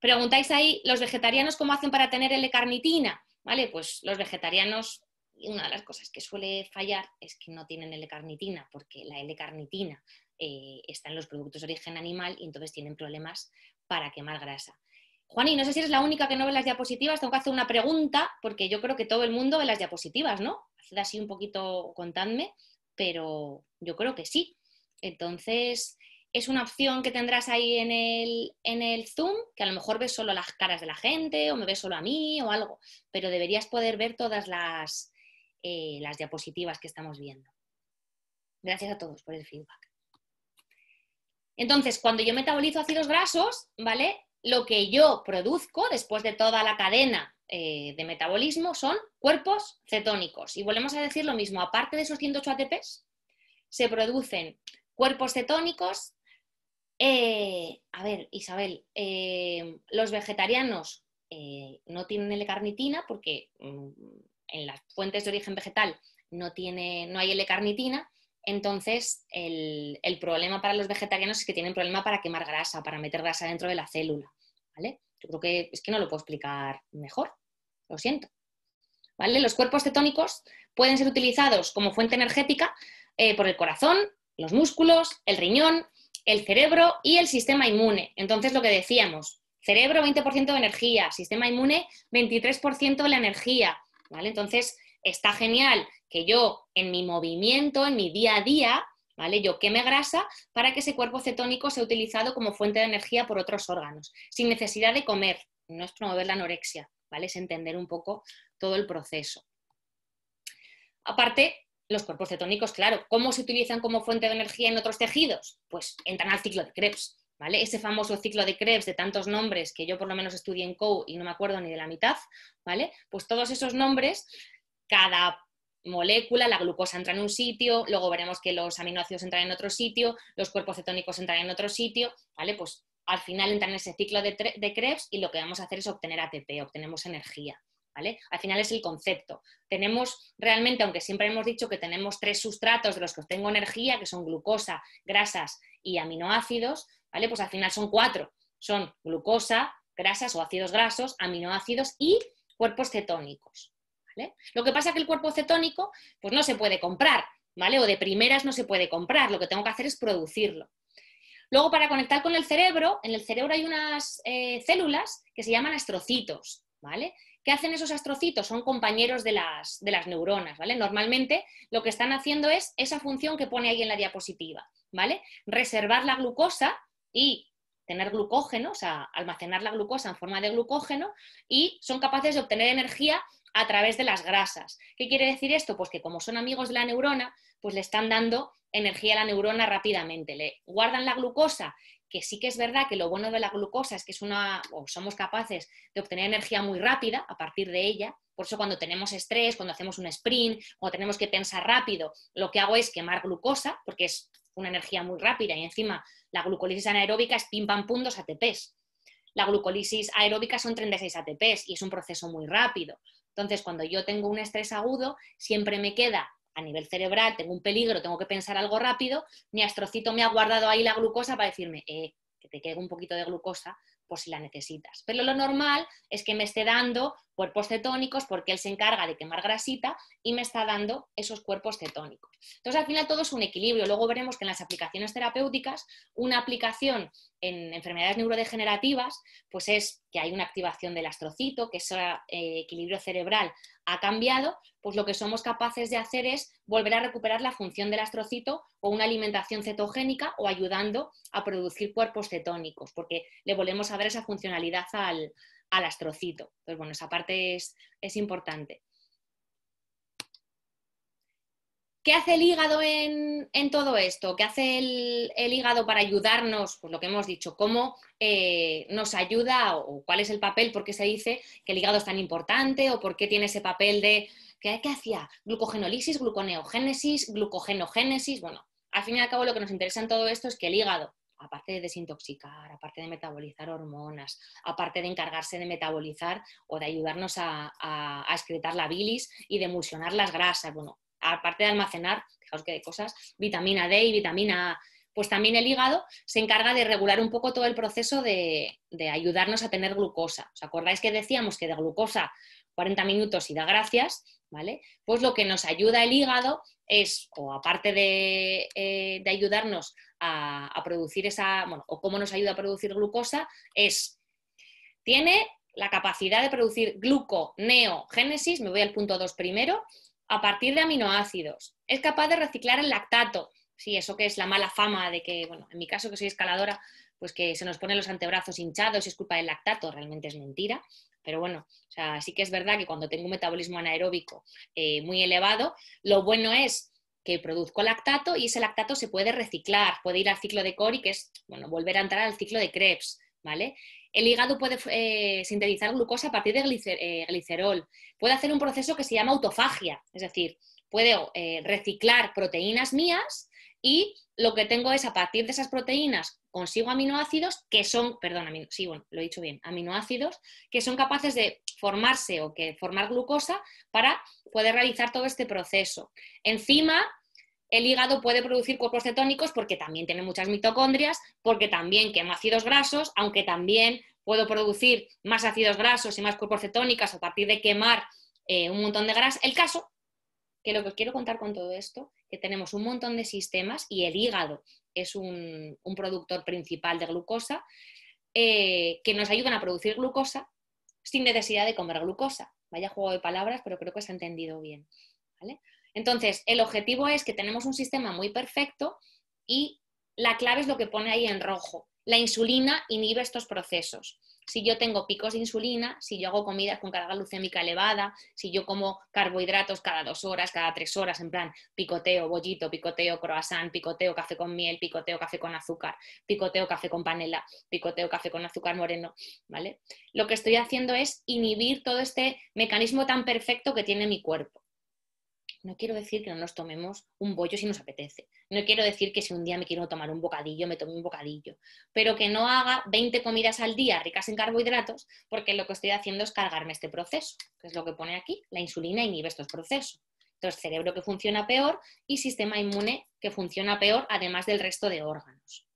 Preguntáis ahí, ¿los vegetarianos cómo hacen para tener L-carnitina? ¿Vale? Pues los vegetarianos y una de las cosas que suele fallar es que no tienen L-carnitina, porque la L-carnitina eh, está en los productos de origen animal y entonces tienen problemas para quemar grasa. Juani, no sé si eres la única que no ve las diapositivas, tengo que hacer una pregunta, porque yo creo que todo el mundo ve las diapositivas, ¿no? Haced así un poquito, contadme, pero yo creo que sí. Entonces, es una opción que tendrás ahí en el, en el Zoom, que a lo mejor ves solo las caras de la gente o me ves solo a mí o algo, pero deberías poder ver todas las, eh, las diapositivas que estamos viendo. Gracias a todos por el feedback. Entonces, cuando yo metabolizo ácidos grasos, ¿vale? Lo que yo produzco después de toda la cadena eh, de metabolismo son cuerpos cetónicos. Y volvemos a decir lo mismo, aparte de esos 108 ATPs, se producen cuerpos cetónicos. Eh, a ver, Isabel, los vegetarianos no tienen L-carnitina porque mm, en las fuentes de origen vegetal no, tiene, no hay L-carnitina, entonces el, problema para los vegetarianos es que tienen problema para quemar grasa, para meter grasa dentro de la célula. ¿vale? Yo creo que es que no lo puedo explicar mejor, lo siento. ¿vale? Los cuerpos cetónicos pueden ser utilizados como fuente energética eh, por el corazón, los músculos, el riñón, el cerebro y el sistema inmune. Entonces, lo que decíamos, cerebro 20% de energía, sistema inmune 23% de la energía, ¿vale? Entonces, está genial que yo en mi movimiento, en mi día a día, ¿vale? Yo queme grasa para que ese cuerpo cetónico sea utilizado como fuente de energía por otros órganos, sin necesidad de comer. No es promover la anorexia, ¿vale? Es entender un poco todo el proceso. Aparte, los cuerpos cetónicos, claro, ¿cómo se utilizan como fuente de energía en otros tejidos? Pues entran al ciclo de Krebs, ¿vale? Ese famoso ciclo de Krebs de tantos nombres que yo por lo menos estudié en COU y no me acuerdo ni de la mitad, ¿vale? Pues todos esos nombres, cada molécula, la glucosa entra en un sitio, luego veremos que los aminoácidos entran en otro sitio, los cuerpos cetónicos entran en otro sitio, ¿vale? Pues al final entran en ese ciclo de, de Krebs y lo que vamos a hacer es obtener ATP, obtenemos energía, ¿vale? Al final es el concepto. Tenemos realmente, aunque siempre hemos dicho que tenemos tres sustratos de los que obtengo energía, que son glucosa, grasas y aminoácidos, ¿vale? Pues al final son cuatro. Son glucosa, grasas o ácidos grasos, aminoácidos y cuerpos cetónicos. Lo que pasa es que el cuerpo cetónico pues no se puede comprar, ¿vale? O de primeras no se puede comprar, lo que tengo que hacer es producirlo. Luego, para conectar con el cerebro, en el cerebro hay unas eh, células que se llaman astrocitos, ¿vale? ¿Qué hacen esos astrocitos? Son compañeros de las, de las neuronas, ¿vale? Normalmente lo que están haciendo es esa función que pone ahí en la diapositiva, ¿vale? Reservar la glucosa y tener glucógeno, o sea, almacenar la glucosa en forma de glucógeno y son capaces de obtener energía a través de las grasas. ¿Qué quiere decir esto? Pues que como son amigos de la neurona, pues le están dando energía a la neurona rápidamente. Le guardan la glucosa, que sí que es verdad que lo bueno de la glucosa es que es una, o somos capaces de obtener energía muy rápida a partir de ella. Por eso cuando tenemos estrés, cuando hacemos un sprint, o tenemos que pensar rápido, lo que hago es quemar glucosa, porque es una energía muy rápida y encima la glucólisis anaeróbica es pim pam pum dos ATPs. La glucólisis aeróbica son 36 ATPs y es un proceso muy rápido. Entonces, cuando yo tengo un estrés agudo, siempre me queda a nivel cerebral, tengo un peligro, tengo que pensar algo rápido, mi astrocito me ha guardado ahí la glucosa para decirme, eh, que te quede un poquito de glucosa por si la necesitas. Pero lo normal es que me esté dando cuerpos cetónicos porque él se encarga de quemar grasita y me está dando esos cuerpos cetónicos. Entonces, al final todo es un equilibrio. Luego veremos que en las aplicaciones terapéuticas, una aplicación en enfermedades neurodegenerativas, pues es que hay una activación del astrocito, que ese eh, equilibrio cerebral ha cambiado, pues lo que somos capaces de hacer es volver a recuperar la función del astrocito o una alimentación cetogénica o ayudando a producir cuerpos cetónicos, porque le volvemos a dar esa funcionalidad al, astrocito. Entonces, bueno, esa parte es, es importante. ¿Qué hace el hígado en, todo esto? ¿Qué hace el, hígado para ayudarnos? Pues lo que hemos dicho, cómo eh, nos ayuda o cuál es el papel, por qué se dice que el hígado es tan importante o por qué tiene ese papel de, ¿qué, qué hacía? Glucogenólisis, gluconeogénesis, glucogenogénesis. Bueno, al fin y al cabo lo que nos interesa en todo esto es que el hígado, aparte de desintoxicar, aparte de metabolizar hormonas, aparte de encargarse de metabolizar o de ayudarnos a, excretar la bilis y de emulsionar las grasas, bueno, aparte de almacenar, fijaos que hay cosas, vitamina D y vitamina A, pues también el hígado se encarga de regular un poco todo el proceso de, ayudarnos a tener glucosa. ¿Os acordáis que decíamos que de glucosa 40 minutos y da gracias? ¿Vale? Pues lo que nos ayuda el hígado es, o aparte de, eh, ayudarnos a, producir esa, bueno, o cómo nos ayuda a producir glucosa, es, tiene la capacidad de producir gluconeogénesis, me voy al punto 2 primero, a partir de aminoácidos. Es capaz de reciclar el lactato. Sí, eso que es la mala fama de que, bueno, en mi caso que soy escaladora, pues que se nos ponen los antebrazos hinchados y es culpa del lactato, realmente es mentira. Pero bueno, o sea, sí que es verdad que cuando tengo un metabolismo anaeróbico eh, muy elevado, lo bueno es que produzco lactato y ese lactato se puede reciclar, puede ir al ciclo de Cori, que es, bueno, volver a entrar al ciclo de Krebs, ¿vale? El hígado puede eh, sintetizar glucosa a partir de eh, glicerol. Puede hacer un proceso que se llama autofagia, es decir, puede eh, reciclar proteínas mías y lo que tengo es a partir de esas proteínas consigo aminoácidos que son, perdón, sí, bueno, lo he dicho bien, aminoácidos que son capaces de formarse o que formar glucosa para poder realizar todo este proceso. Encima, el hígado puede producir cuerpos cetónicos porque también tiene muchas mitocondrias, porque también quema ácidos grasos, aunque también puedo producir más ácidos grasos y más cuerpos cetónicos a partir de quemar eh, un montón de grasa. El caso, que lo que os quiero contar con todo esto, que tenemos un montón de sistemas y el hígado es un, productor principal de glucosa, eh, que nos ayudan a producir glucosa sin necesidad de comer glucosa. Vaya juego de palabras, pero creo que se ha entendido bien. Entonces, el objetivo es que tenemos un sistema muy perfecto y la clave es lo que pone ahí en rojo. La insulina inhibe estos procesos si yo tengo picos de insulina, si yo hago comidas con carga glucémica elevada, si yo como carbohidratos cada dos horas, cada tres horas, en plan picoteo, bollito, picoteo, croissant, picoteo, café con miel, picoteo, café con azúcar, picoteo, café con panela, picoteo, café con azúcar moreno, ¿vale? Lo que estoy haciendo es inhibir todo este mecanismo tan perfecto que tiene mi cuerpo. No quiero decir que no nos tomemos un bollo si nos apetece. No quiero decir que si un día me quiero tomar un bocadillo, me tome un bocadillo. Pero que no haga 20 comidas al día ricas en carbohidratos, porque lo que estoy haciendo es cargarme este proceso, que es lo que pone aquí. La insulina inhibe estos procesos. Entonces, cerebro que funciona peor y sistema inmune que funciona peor, además del resto de órganos.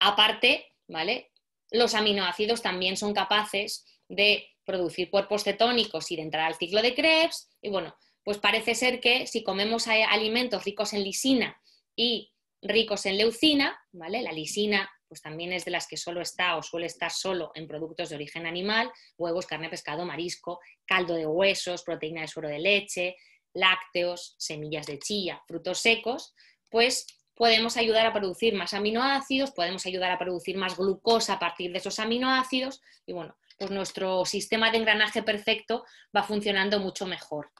Aparte, ¿vale? Los aminoácidos también son capaces de producir cuerpos cetónicos y de entrar al ciclo de Krebs. Y bueno, pues parece ser que si comemos alimentos ricos en lisina y ricos en leucina, ¿vale? La lisina pues también es de las que solo está o suele estar solo en productos de origen animal, huevos, carne, pescado, marisco, caldo de huesos, proteína de suero de leche, lácteos, semillas de chía, frutos secos, pues podemos ayudar a producir más aminoácidos, podemos ayudar a producir más glucosa a partir de esos aminoácidos y bueno, pues nuestro sistema de engranaje perfecto va funcionando mucho mejor.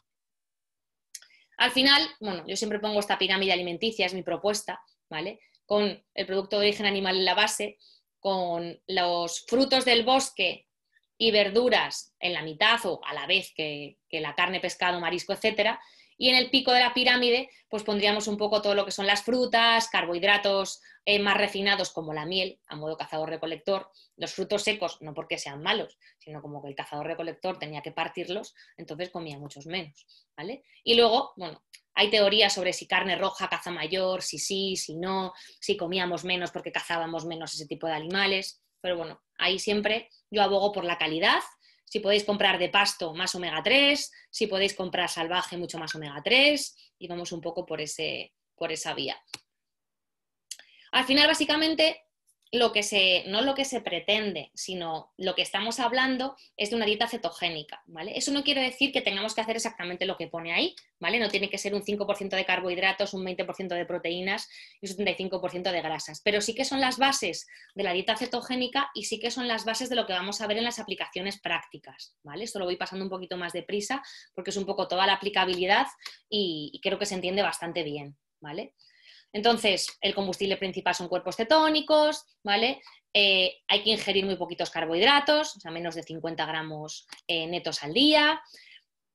Al final, bueno, yo siempre pongo esta pirámide alimenticia, es mi propuesta, ¿vale? Con el producto de origen animal en la base, con los frutos del bosque y verduras en la mitad o a la vez que, que la carne, pescado, marisco, etcétera, y en el pico de la pirámide, pues pondríamos un poco todo lo que son las frutas, carbohidratos eh, más refinados como la miel, a modo cazador-recolector, los frutos secos, no porque sean malos, sino como que el cazador-recolector tenía que partirlos, entonces comía muchos menos, ¿vale? Y luego, bueno, hay teorías sobre si carne roja caza mayor, si sí, si no, si comíamos menos porque cazábamos menos ese tipo de animales, pero bueno, ahí siempre yo abogo por la calidad si podéis comprar de pasto más omega 3, si podéis comprar salvaje mucho más omega 3 y vamos un poco por, ese, por esa vía. Al final, básicamente, lo que se, no lo que se pretende, sino lo que estamos hablando es de una dieta cetogénica, ¿vale? Eso no quiere decir que tengamos que hacer exactamente lo que pone ahí, ¿vale? No tiene que ser un 5% de carbohidratos, un 20% de proteínas y un 75% de grasas, pero sí que son las bases de la dieta cetogénica y sí que son las bases de lo que vamos a ver en las aplicaciones prácticas, ¿vale? Esto lo voy pasando un poquito más deprisa porque es un poco toda la aplicabilidad y, y creo que se entiende bastante bien, ¿vale? Entonces, el combustible principal son cuerpos cetónicos, ¿vale? Eh, hay que ingerir muy poquitos carbohidratos, o sea, menos de 50 gramos eh, netos al día.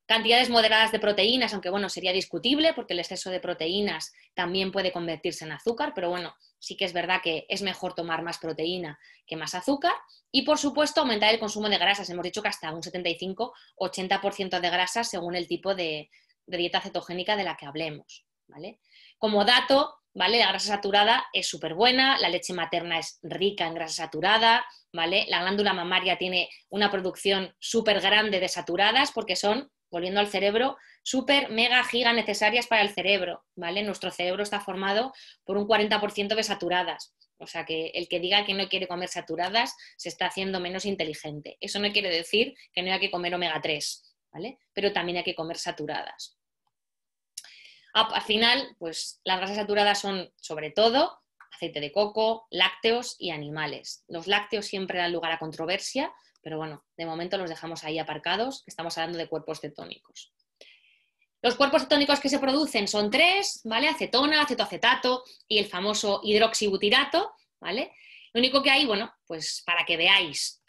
Cantidades moderadas de proteínas, aunque bueno, sería discutible porque el exceso de proteínas también puede convertirse en azúcar, pero bueno, sí que es verdad que es mejor tomar más proteína que más azúcar. Y por supuesto, aumentar el consumo de grasas. Hemos dicho que hasta un 75-80% de grasas según el tipo de, de dieta cetogénica de la que hablemos. ¿Vale? Como dato, ¿vale? La grasa saturada es súper buena, la leche materna es rica en grasa saturada, ¿vale? La glándula mamaria tiene una producción súper grande de saturadas porque son, volviendo al cerebro, súper, mega, giga necesarias para el cerebro, ¿vale? Nuestro cerebro está formado por un 40% de saturadas. O sea que el que diga que no quiere comer saturadas se está haciendo menos inteligente. Eso no quiere decir que no haya que comer omega 3, ¿vale? Pero también hay que comer saturadas. Al final, pues las grasas saturadas son sobre todo aceite de coco, lácteos y animales. Los lácteos siempre dan lugar a controversia, pero bueno, de momento los dejamos ahí aparcados, estamos hablando de cuerpos cetónicos. Los cuerpos cetónicos que se producen son tres, ¿vale? Acetona, acetoacetato y el famoso hidroxibutirato, ¿vale? Lo único que hay, bueno, pues para que veáis,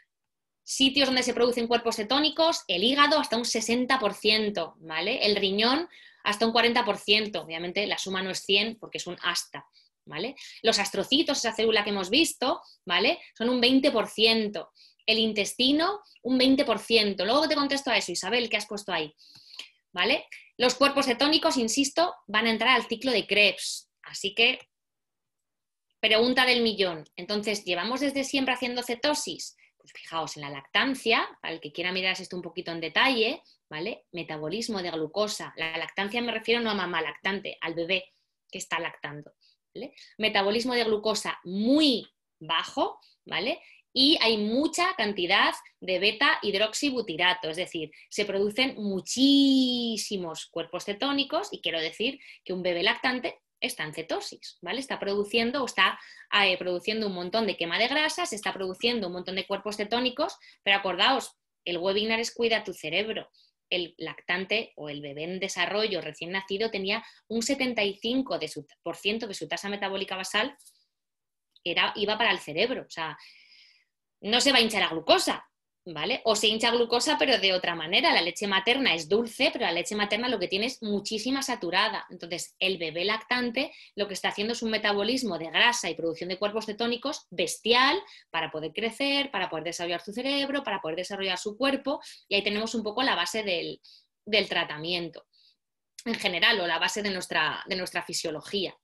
sitios donde se producen cuerpos cetónicos, el hígado hasta un 60%, ¿vale? El riñón hasta un 40%. Obviamente la suma no es 100 porque es un hasta. ¿Vale? Los astrocitos, esa célula que hemos visto, ¿vale? Son un 20%. El intestino, un 20%. Luego te contesto a eso, Isabel, ¿qué has puesto ahí? ¿Vale? Los cuerpos cetónicos, insisto, van a entrar al ciclo de Krebs. Así que, pregunta del millón. Entonces, ¿llevamos desde siempre haciendo cetosis? Pues fijaos, en la lactancia, para el que quiera mirar esto un poquito en detalle, ¿vale? Metabolismo de glucosa. La lactancia me refiero no a mamá lactante, al bebé que está lactando. Metabolismo de glucosa muy bajo, ¿vale? Y hay mucha cantidad de beta hidroxibutirato, es decir, se producen muchísimos cuerpos cetónicos y quiero decir que un bebé lactante está en cetosis, ¿vale? Está produciendo o está eh, produciendo un montón de quema de grasas, está produciendo un montón de cuerpos cetónicos, pero acordaos, el webinar es cuida tu cerebro. El lactante o el bebé en desarrollo recién nacido tenía un 75% de su, por ciento de su tasa metabólica basal era, iba para el cerebro. O sea, no se va a hinchar a glucosa, ¿vale? O se hincha glucosa, pero de otra manera. La leche materna es dulce, pero la leche materna lo que tiene es muchísima saturada. Entonces, el bebé lactante lo que está haciendo es un metabolismo de grasa y producción de cuerpos cetónicos bestial para poder crecer, para poder desarrollar su cerebro, para poder desarrollar su cuerpo. Y ahí tenemos un poco la base del, del tratamiento en general o la base de nuestra, de nuestra fisiología.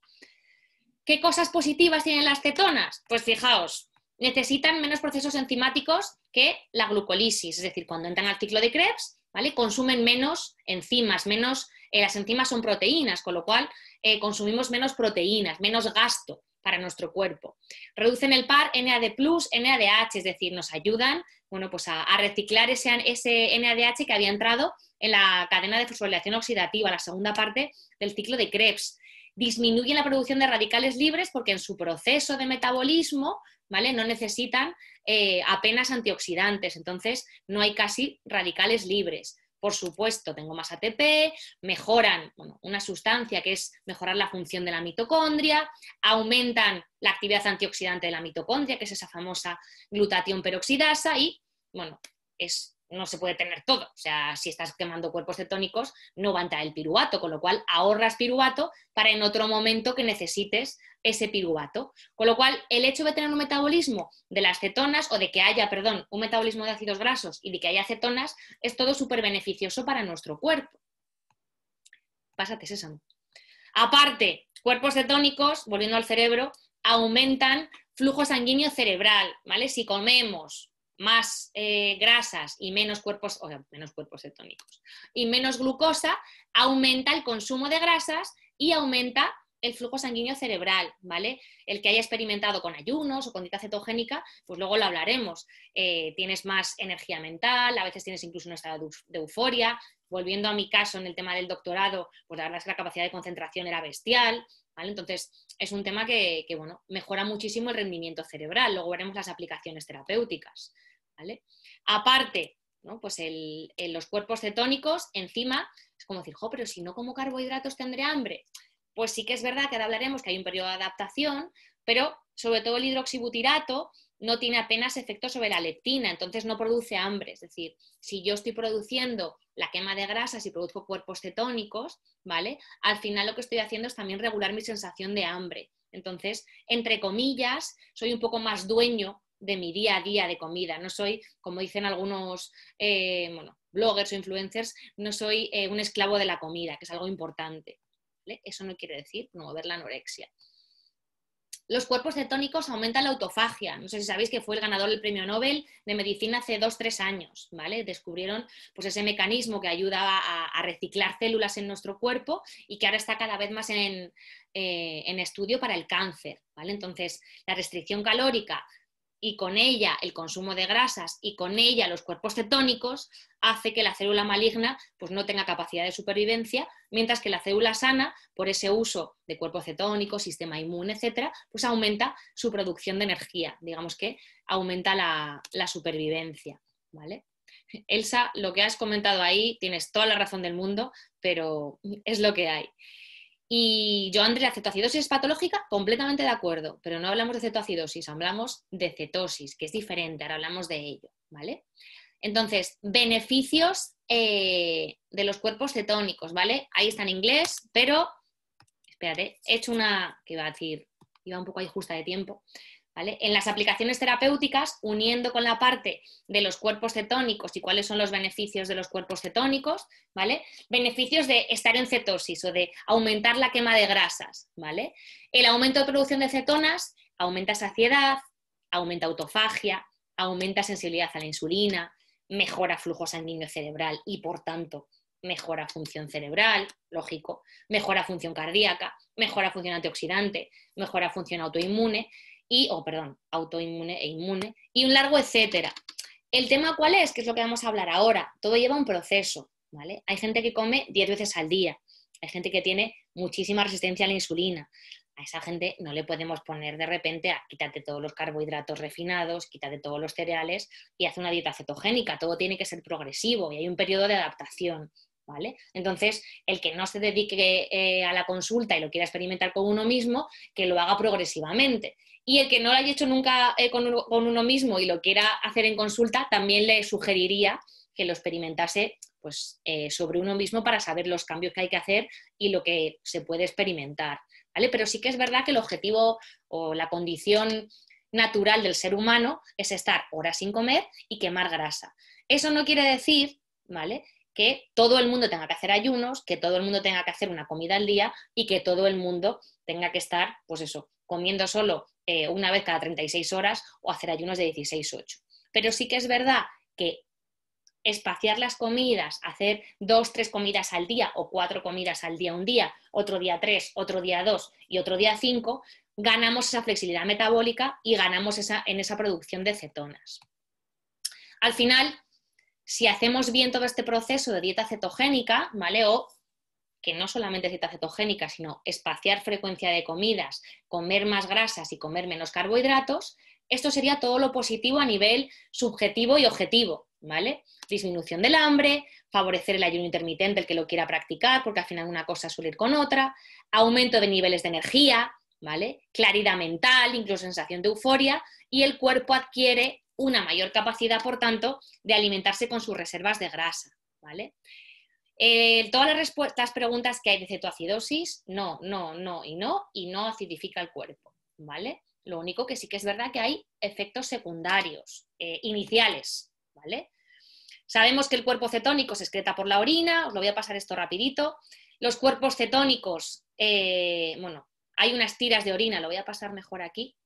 ¿Qué cosas positivas tienen las cetonas? Pues fijaos, necesitan menos procesos enzimáticos que la glucolisis, es decir, cuando entran al ciclo de Krebs, ¿vale? consumen menos enzimas, menos, eh, las enzimas son proteínas, con lo cual eh, consumimos menos proteínas, menos gasto para nuestro cuerpo. Reducen el par NAD+, NADH, es decir, nos ayudan bueno, pues a, reciclar ese, ese, NADH que había entrado en la cadena de fosforilación oxidativa, la segunda parte del ciclo de Krebs. Disminuyen la producción de radicales libres porque en su proceso de metabolismo ¿vale? No necesitan eh, apenas antioxidantes, entonces no hay casi radicales libres. Por supuesto, tengo más ATP, mejoran una sustancia que es mejorar la función de la mitocondria, aumentan la actividad antioxidante de la mitocondria, que es esa famosa glutatión peroxidasa, y bueno, es no se puede tener todo. O sea, si estás quemando cuerpos cetónicos, no va a entrar el piruvato, con lo cual ahorras piruvato para en otro momento que necesites ese piruvato. Con lo cual, el hecho de tener un metabolismo de las cetonas, o de que haya, perdón, un metabolismo de ácidos grasos y de que haya cetonas, es todo súper beneficioso para nuestro cuerpo. Pásate, sésamo. Aparte, cuerpos cetónicos, volviendo al cerebro, aumentan flujo sanguíneo cerebral, ¿vale? Si comemos más eh, grasas y menos cuerpos, o sea, menos cuerpos cetónicos, y menos glucosa, aumenta el consumo de grasas y aumenta el flujo sanguíneo cerebral, ¿vale? El que haya experimentado con ayunos o con dieta cetogénica, pues luego lo hablaremos. Eh, tienes más energía mental, a veces tienes incluso un estado de euforia. Volviendo a mi caso en el tema del doctorado, pues la verdad es que la capacidad de concentración era bestial, Entonces, es un tema que, bueno, mejora muchísimo el rendimiento cerebral. Luego veremos las aplicaciones terapéuticas. Aparte, ¿no? Pues los cuerpos cetónicos, encima, es como decir, jo, pero si no como carbohidratos tendré hambre pues sí que es verdad que ahora hablaremos que hay un periodo de adaptación, pero sobre todo el hidroxibutirato no tiene apenas efecto sobre la leptina, entonces no produce hambre. Es decir, si yo estoy produciendo la quema de grasas y produzco cuerpos cetónicos, ¿vale? Al final lo que estoy haciendo es también regular mi sensación de hambre. Entonces, entre comillas, soy un poco más dueño de mi día a día de comida. No soy, como dicen algunos eh, bloggers o influencers, no soy eh, un esclavo de la comida, que es algo importante. Eso no quiere decir promover la anorexia. Los cuerpos cetónicos aumentan la autofagia. No sé si sabéis que fue el ganador del premio Nobel de medicina hace dos, tres años, ¿vale? Descubrieron pues, ese mecanismo que ayuda a, reciclar células en nuestro cuerpo y que ahora está cada vez más en, eh, en estudio para el cáncer, ¿vale? Entonces, la restricción calórica y con ella el consumo de grasas y con ella los cuerpos cetónicos hace que la célula maligna pues, no tenga capacidad de supervivencia, mientras que la célula sana, por ese uso de cuerpos cetónicos, sistema inmune, etcétera, pues aumenta su producción de energía, digamos que aumenta la, la supervivencia. ¿vale? Elsa, lo que has comentado ahí, tienes toda la razón del mundo, pero es lo que hay. Y yo, Andrea, cetoacidosis es patológica, completamente de acuerdo, pero no hablamos de cetoacidosis, hablamos de cetosis, que es diferente, ahora hablamos de ello, ¿vale? Entonces, beneficios eh, de los cuerpos cetónicos, ¿vale? Ahí está en inglés, pero, espérate, he hecho una, que iba a decir, iba un poco ahí justa de tiempo, en las aplicaciones terapéuticas, uniendo con la parte de los cuerpos cetónicos y cuáles son los beneficios de los cuerpos cetónicos, ¿vale? Beneficios de estar en cetosis o de aumentar la quema de grasas, ¿vale? El aumento de producción de cetonas aumenta saciedad, aumenta autofagia, aumenta sensibilidad a la insulina, mejora flujo sanguíneo cerebral y por tanto mejora función cerebral, lógico, mejora función cardíaca, mejora función antioxidante, mejora función autoinmune y, o perdón, autoinmune e inmune y un largo etcétera. El tema cuál es, que es lo que vamos a hablar ahora, todo lleva un proceso, ¿vale? Hay gente que come 10 veces al día, hay gente que tiene muchísima resistencia a la insulina, a esa gente no le podemos poner de repente a quítate todos los carbohidratos refinados, quítate todos los cereales y haz una dieta cetogénica. Todo tiene que ser progresivo y hay un periodo de adaptación. ¿Vale? Entonces, el que no se dedique eh, a la consulta y lo quiera experimentar con uno mismo, que lo haga progresivamente. Y el que no lo haya hecho nunca eh, con, uno, mismo y lo quiera hacer en consulta, también le sugeriría que lo experimentase pues, eh, sobre uno mismo para saber los cambios que hay que hacer y lo que se puede experimentar. Pero sí que es verdad que el objetivo o la condición natural del ser humano es estar horas sin comer y quemar grasa. Eso no quiere decir, ¿vale? Que todo el mundo tenga que hacer ayunos, que todo el mundo tenga que hacer una comida al día y que todo el mundo tenga que estar, pues eso, comiendo solo eh, una vez cada 36 horas o hacer ayunos de 16-8. Pero sí que es verdad que espaciar las comidas, hacer dos, tres comidas al día o cuatro comidas al día un día, otro día tres, otro día dos y otro día cinco, ganamos esa flexibilidad metabólica y ganamos esa, en esa producción de cetonas. Al final, si hacemos bien todo este proceso de dieta cetogénica, ¿vale? O que no solamente es dieta cetogénica, sino espaciar frecuencia de comidas, comer más grasas y comer menos carbohidratos, esto sería todo lo positivo a nivel subjetivo y objetivo, ¿vale? Disminución del hambre, favorecer el ayuno intermitente, el que lo quiera practicar, porque al final una cosa suele ir con otra, aumento de niveles de energía, ¿vale? Claridad mental, incluso sensación de euforia, y el cuerpo adquiere una mayor capacidad, por tanto, de alimentarse con sus reservas de grasa, ¿vale? Eh, todas las, respuestas, preguntas que hay de cetoacidosis, no, no, no y no, y no acidifica el cuerpo, ¿vale? Lo único que sí que es verdad que hay efectos secundarios, eh, iniciales, ¿vale? Sabemos que el cuerpo cetónico se excreta por la orina, os lo voy a pasar esto rapidito. Los cuerpos cetónicos, eh, bueno, hay unas tiras de orina, lo voy a pasar mejor aquí.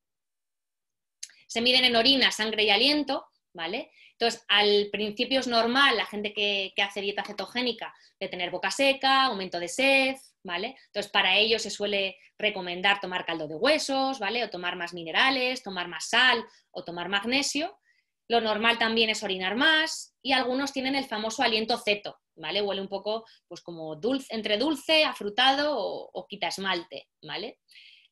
Se miden en orina, sangre y aliento, ¿vale? Entonces, al principio es normal la gente que, hace dieta cetogénica de tener boca seca, aumento de sed, ¿vale? Entonces, para ello se suele recomendar tomar caldo de huesos, ¿vale? O tomar más minerales, tomar más sal o tomar magnesio. Lo normal también es orinar más y algunos tienen el famoso aliento ceto, ¿vale? Huele un poco pues como entre dulce, afrutado o, quita esmalte, ¿vale?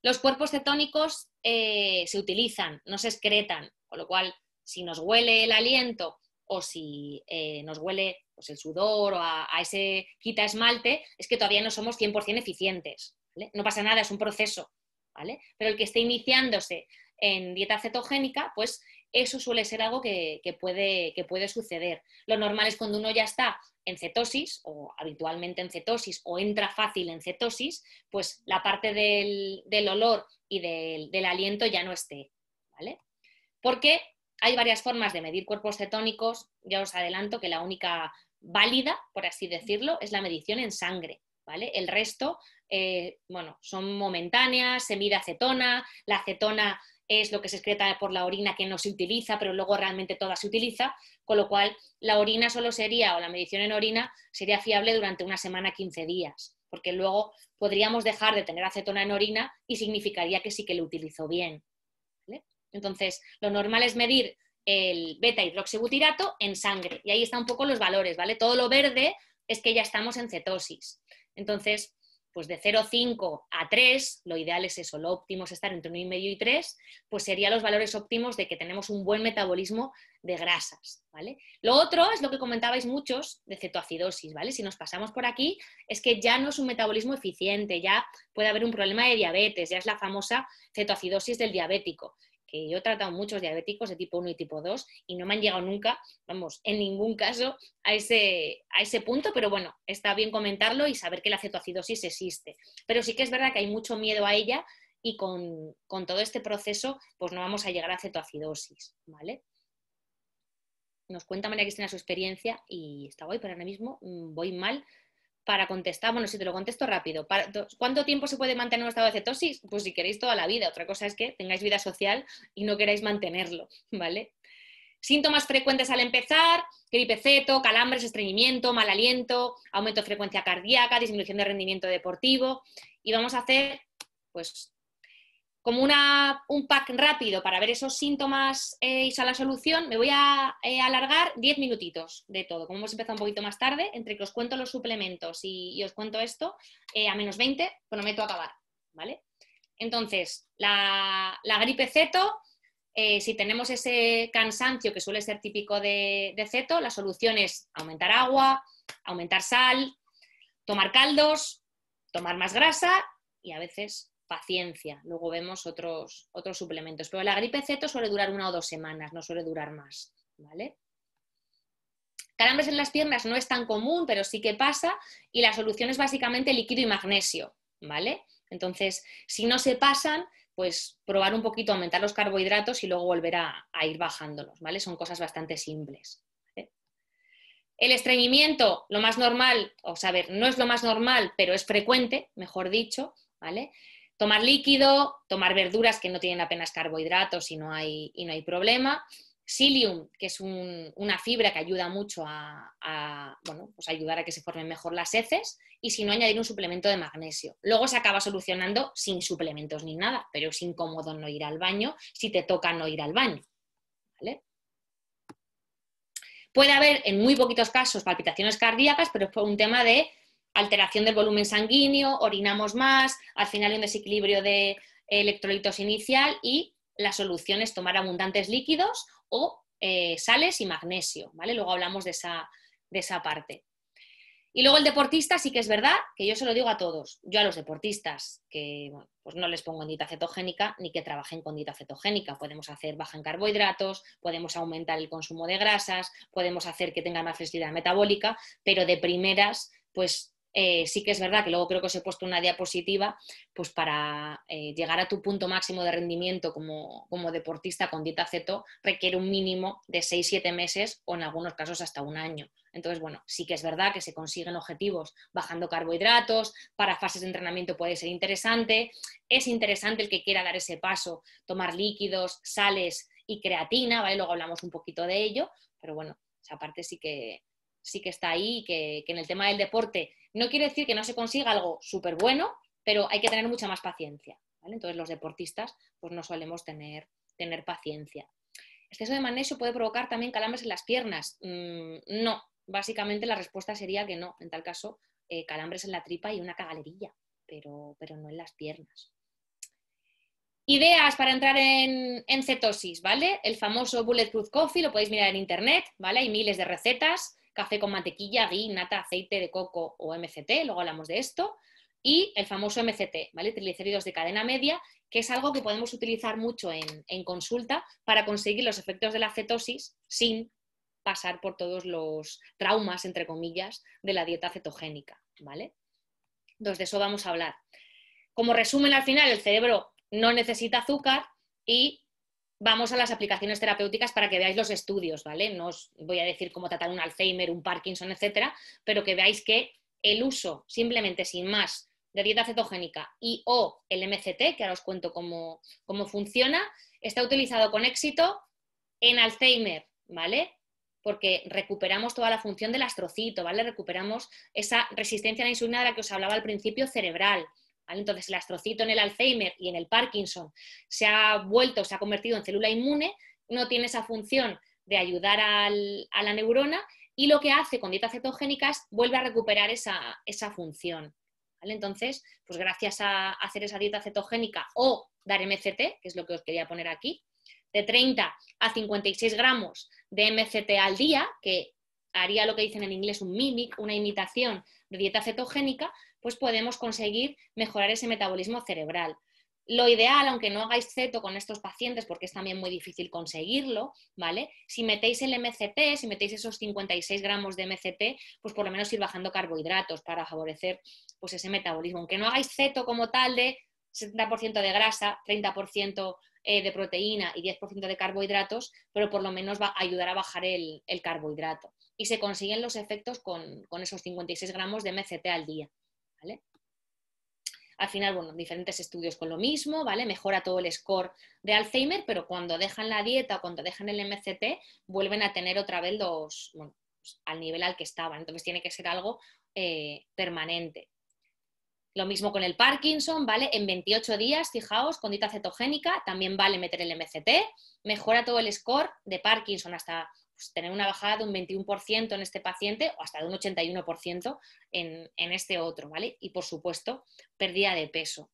Los cuerpos cetónicos eh, se utilizan, no se excretan, con lo cual si nos huele el aliento o si eh, nos huele pues, el sudor o a, ese quita esmalte, es que todavía no somos 100% eficientes. No pasa nada, es un proceso. ¿vale? Pero el que esté iniciándose en dieta cetogénica, pues eso suele ser algo que, puede, que puede suceder. Lo normal es cuando uno ya está en cetosis o habitualmente en cetosis o entra fácil en cetosis, pues la parte del, olor y del, aliento ya no esté. ¿vale? Porque hay varias formas de medir cuerpos cetónicos. Ya os adelanto que la única válida, por así decirlo, es la medición en sangre. ¿vale? El resto, eh, bueno, son momentáneas, se mide acetona, la acetona es lo que se excreta por la orina que no se utiliza, pero luego realmente toda se utiliza, con lo cual la orina solo sería, o la medición en orina, sería fiable durante una semana, 15 días, porque luego podríamos dejar de tener acetona en orina y significaría que sí que lo utilizó bien. Entonces, lo normal es medir el beta hidroxibutirato en sangre, y ahí están un poco los valores, ¿vale? Todo lo verde es que ya estamos en cetosis. Entonces, pues de 0,5 a 3, lo ideal es eso, lo óptimo es estar entre 1,5 y 3, pues serían los valores óptimos de que tenemos un buen metabolismo de grasas, ¿vale? Lo otro es lo que comentabais muchos de cetoacidosis, ¿vale? Si nos pasamos por aquí, es que ya no es un metabolismo eficiente, ya puede haber un problema de diabetes, ya es la famosa cetoacidosis del diabético que yo he tratado muchos diabéticos de tipo 1 y tipo 2 y no me han llegado nunca, vamos, en ningún caso a ese, a ese punto, pero bueno, está bien comentarlo y saber que la cetoacidosis existe. Pero sí que es verdad que hay mucho miedo a ella y con, con todo este proceso pues no vamos a llegar a cetoacidosis, ¿vale? Nos cuenta María Cristina su experiencia y está guay, pero ahora mismo mm, voy mal para contestar, bueno, si te lo contesto rápido, ¿cuánto tiempo se puede mantener un estado de cetosis? Pues si queréis toda la vida, otra cosa es que tengáis vida social y no queráis mantenerlo, ¿vale? Síntomas frecuentes al empezar, gripe ceto, calambres, estreñimiento, mal aliento, aumento de frecuencia cardíaca, disminución de rendimiento deportivo. Y vamos a hacer, pues, como una, un pack rápido para ver esos síntomas eh, y la solución, me voy a eh, alargar 10 minutitos de todo. Como hemos empezado un poquito más tarde, entre que os cuento los suplementos y, os cuento esto, eh, a menos 20 prometo acabar, ¿vale? Entonces, la, gripe ceto, si tenemos ese cansancio que suele ser típico de, de ceto, la solución es aumentar agua, aumentar sal, tomar caldos, tomar más grasa y a veces paciencia. Luego vemos otros, otros suplementos. Pero la gripe ceto suele durar una o dos semanas, no suele durar más. ¿Vale? Calambres en las piernas no es tan común, pero sí que pasa, y la solución es básicamente líquido y magnesio, ¿vale? Entonces, si no se pasan, pues probar un poquito, aumentar los carbohidratos y luego volver a, ir bajándolos, ¿vale? Son cosas bastante simples. El estreñimiento, lo más normal, o saber, no es lo más normal, pero es frecuente, mejor dicho, ¿vale? Tomar líquido, tomar verduras que no tienen apenas carbohidratos y no hay, y no hay problema. Psyllium, que es una fibra que ayuda mucho a, bueno, pues ayudar a que se formen mejor las heces, y si no, añadir un suplemento de magnesio. Luego se acaba solucionando sin suplementos ni nada, pero es incómodo no ir al baño si te toca no ir al baño. Puede haber en muy poquitos casos palpitaciones cardíacas, pero es por un tema de alteración del volumen sanguíneo, orinamos más, al final hay un desequilibrio de electrolitos inicial y la solución es tomar abundantes líquidos o eh, sales y magnesio, ¿vale? Luego hablamos de esa, de esa parte. Y luego el deportista sí que es verdad que yo se lo digo a todos, yo a los deportistas que pues no les pongo en dieta cetogénica ni que trabajen con dieta cetogénica. Podemos hacer baja en carbohidratos, podemos aumentar el consumo de grasas, podemos hacer que tengan más flexibilidad metabólica, pero de primeras pues eh, sí que es verdad que luego creo que os he puesto una diapositiva, pues para eh, llegar a tu punto máximo de rendimiento como, como, deportista con dieta ceto requiere un mínimo de 6-7 meses o en algunos casos hasta un año. Entonces, bueno, sí que es verdad que se consiguen objetivos bajando carbohidratos, para fases de entrenamiento puede ser interesante, es interesante el que quiera dar ese paso, tomar líquidos, sales y creatina, ¿vale? Luego hablamos un poquito de ello, pero bueno, esa parte sí que, sí que está ahí, que, que en el tema del deporte no quiere decir que no se consiga algo súper bueno, pero hay que tener mucha más paciencia. Entonces los deportistas pues no solemos tener, tener paciencia. ¿Exceso de magnesio puede provocar también calambres en las piernas? Mm, no, básicamente la respuesta sería que no. En tal caso, eh, calambres en la tripa y una cagalerilla, pero, pero no en las piernas. Ideas para entrar en, en, cetosis, ¿vale? El famoso Bulletproof Coffee lo podéis mirar en internet, ¿vale? Hay miles de recetas café con mantequilla, ghee, nata, aceite de coco o MCT, luego hablamos de esto, y el famoso MCT, ¿vale? Triglicéridos de cadena media, que es algo que podemos utilizar mucho en, consulta para conseguir los efectos de la cetosis sin pasar por todos los traumas, entre comillas, de la dieta cetogénica, ¿vale? Entonces, de eso vamos a hablar. Como resumen, al final, el cerebro no necesita azúcar y vamos a las aplicaciones terapéuticas para que veáis los estudios, ¿vale? No os voy a decir cómo tratar un Alzheimer, un Parkinson, etcétera, pero que veáis que el uso, simplemente sin más, de dieta cetogénica y o el MCT, que ahora os cuento cómo, cómo funciona, está utilizado con éxito en Alzheimer, ¿vale? Porque recuperamos toda la función del astrocito, ¿vale? Recuperamos esa resistencia a la insulina de la que os hablaba al principio cerebral entonces, el astrocito en el Alzheimer y en el Parkinson se ha vuelto, se ha convertido en célula inmune, no tiene esa función de ayudar a la neurona y lo que hace con dietas cetogénicas vuelve a recuperar esa, función. Entonces, pues gracias a hacer esa dieta cetogénica o dar MCT, que es lo que os quería poner aquí, de 30 a 56 gramos de MCT al día, que haría lo que dicen en inglés un mimic, una imitación de dieta cetogénica, pues podemos conseguir mejorar ese metabolismo cerebral. Lo ideal, aunque no hagáis ceto con estos pacientes, porque es también muy difícil conseguirlo, ¿vale? Si metéis el MCT, si metéis esos 56 gramos de MCT, pues por lo menos ir bajando carbohidratos para favorecer pues, ese metabolismo. Aunque no hagáis ceto como tal de 70% de grasa, 30% eh, de proteína y 10% de carbohidratos, pero por lo menos va a ayudar a bajar el, carbohidrato. Y se consiguen los efectos con, con esos 56 gramos de MCT al día. Al final, bueno, diferentes estudios con lo mismo, ¿vale? Mejora todo el score de Alzheimer, pero cuando dejan la dieta o cuando dejan el MCT, vuelven a tener otra vez los, bueno, pues, al nivel al que estaban. Entonces tiene que ser algo eh, permanente. Lo mismo con el Parkinson, ¿vale? En 28 días, fijaos, con dieta cetogénica, también vale meter el MCT, mejora todo el score de Parkinson hasta pues, tener una bajada de un 21% en este paciente o hasta de un 81% en, en este otro, ¿vale? Y por supuesto, pérdida de peso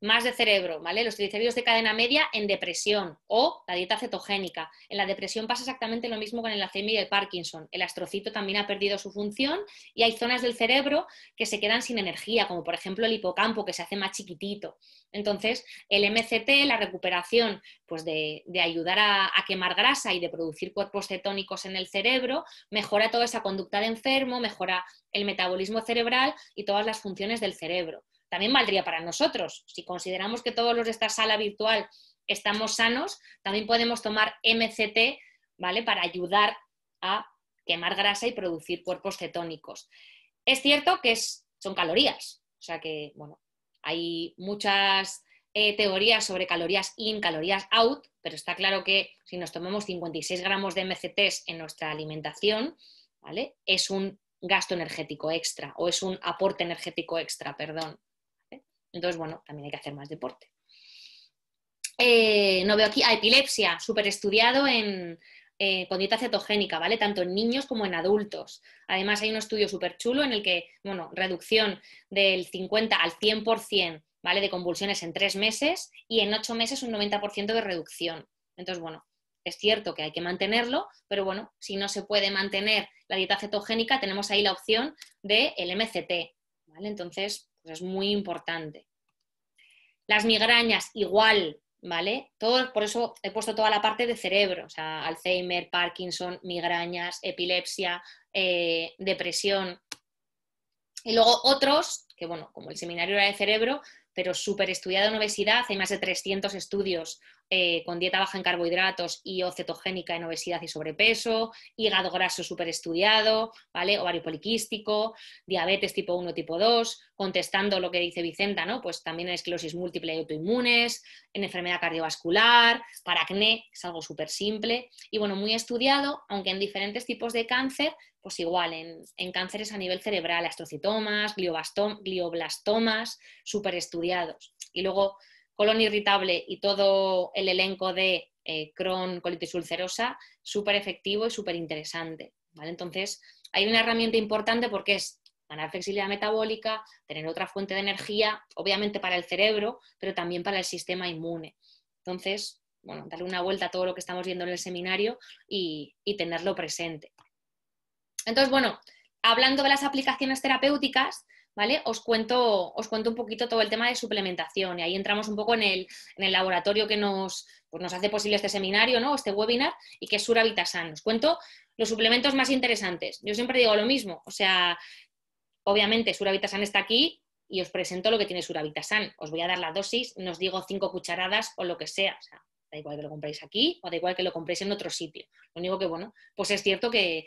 más de cerebro, ¿vale? Los triglicéridos de cadena media en depresión o la dieta cetogénica. En la depresión pasa exactamente lo mismo con el Alzheimer y el Parkinson. El astrocito también ha perdido su función y hay zonas del cerebro que se quedan sin energía, como por ejemplo el hipocampo, que se hace más chiquitito. Entonces, el MCT, la recuperación pues de, ayudar a, a, quemar grasa y de producir cuerpos cetónicos en el cerebro, mejora toda esa conducta de enfermo, mejora el metabolismo cerebral y todas las funciones del cerebro también valdría para nosotros. Si consideramos que todos los de esta sala virtual estamos sanos, también podemos tomar MCT, ¿vale? Para ayudar a quemar grasa y producir cuerpos cetónicos. Es cierto que son calorías, o sea que, bueno, hay muchas eh, teorías sobre calorías in, calorías out, pero está claro que si nos tomamos 56 gramos de MCTs en nuestra alimentación, ¿vale? Es un gasto energético extra o es un aporte energético extra, perdón. Entonces, bueno, también hay que hacer más deporte. Eh, no veo aquí, a epilepsia, súper estudiado en, eh, con dieta cetogénica, ¿vale? Tanto en niños como en adultos. Además, hay un estudio súper chulo en el que, bueno, reducción del 50 al 100%, ¿vale? De convulsiones en tres meses y en ocho meses un 90% de reducción. Entonces, bueno, es cierto que hay que mantenerlo, pero bueno, si no se puede mantener la dieta cetogénica, tenemos ahí la opción del el MCT, ¿vale? Entonces, es muy importante. Las migrañas, igual, ¿vale? Todo, por eso he puesto toda la parte de cerebro, o sea, Alzheimer, Parkinson, migrañas, epilepsia, eh, depresión. Y luego otros, que bueno, como el seminario era de cerebro, pero súper estudiado en obesidad, hay más de 300 estudios eh, con dieta baja en carbohidratos y o cetogénica en obesidad y sobrepeso, hígado graso súper estudiado, ¿vale? Ovario poliquístico, diabetes tipo 1, tipo 2, contestando lo que dice Vicenta, ¿no? Pues también en esclerosis múltiple y autoinmunes, en enfermedad cardiovascular, para acné, es algo súper simple, y bueno, muy estudiado, aunque en diferentes tipos de cáncer, pues igual, en, cánceres a nivel cerebral, astrocitomas, glioblastomas, súper estudiados. Y luego colon irritable y todo el elenco de eh, Crohn, colitis ulcerosa, súper efectivo y súper interesante. ¿vale? Entonces, hay una herramienta importante porque es ganar flexibilidad metabólica, tener otra fuente de energía, obviamente para el cerebro, pero también para el sistema inmune. Entonces, bueno, darle una vuelta a todo lo que estamos viendo en el seminario y, y tenerlo presente. Entonces, bueno, hablando de las aplicaciones terapéuticas, Os cuento, os cuento un poquito todo el tema de suplementación y ahí entramos un poco en el, laboratorio que nos, pues nos, hace posible este seminario, ¿no? Este webinar y que es Sura Vitasan. Os cuento los suplementos más interesantes. Yo siempre digo lo mismo, o sea, obviamente Sura Vitasan está aquí y os presento lo que tiene Sura Vitasan. Os voy a dar la dosis, nos digo cinco cucharadas o lo que sea da igual que lo compréis aquí o da igual que lo compréis en otro sitio. Lo único que, bueno, pues es cierto que,